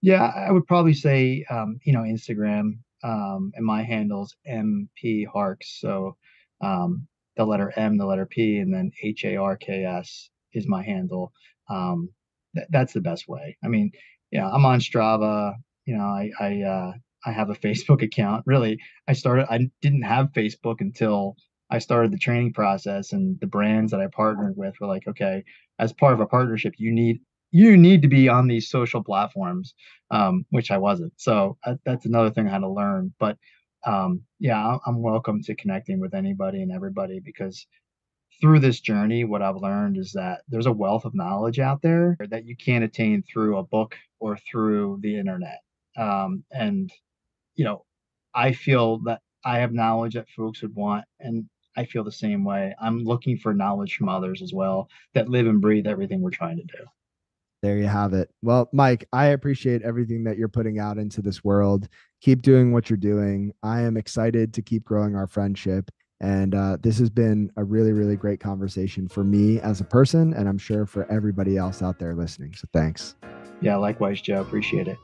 Yeah, I would probably say, um, you know, Instagram, um, and my handle's MP Harks. So um, the letter M, the letter P, and then H A R K S is my handle. Um, th- that's the best way. I mean, yeah, I'm on Strava. You know, I I uh, I have a Facebook account. Really, I started. I didn't have Facebook until I started the training process, and the brands that I partnered with were like, okay, as part of a partnership, you need you need to be on these social platforms, um, which I wasn't. So uh, that's another thing I had to learn. But um, yeah, I'm welcome to connecting with anybody and everybody because through this journey, what I've learned is that there's a wealth of knowledge out there that you can't attain through a book or through the internet. Um, and, you know, I feel that I have knowledge that folks would want, and I feel the same way. I'm looking for knowledge from others as well that live and breathe everything we're trying to do. There you have it. Well, Mike, I appreciate everything that you're putting out into this world. Keep doing what you're doing. I am excited to keep growing our friendship. And uh, this has been a really, really great conversation for me as a person, and I'm sure for everybody else out there listening. So thanks. Yeah, likewise, Joe. Appreciate it.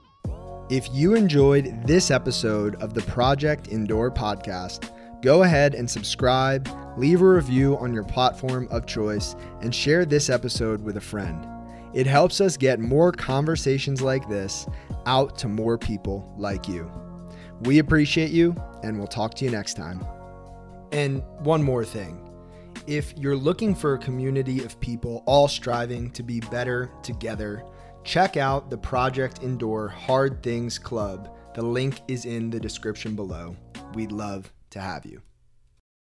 If you enjoyed this episode of the Project Endure podcast, go ahead and subscribe, leave a review on your platform of choice, and share this episode with a friend. It helps us get more conversations like this out to more people like you. We appreciate you, and we'll talk to you next time. And one more thing if you're looking for a community of people all striving to be better together, check out the Project Endure Hard Things Club. The link is in the description below. We'd love to have you.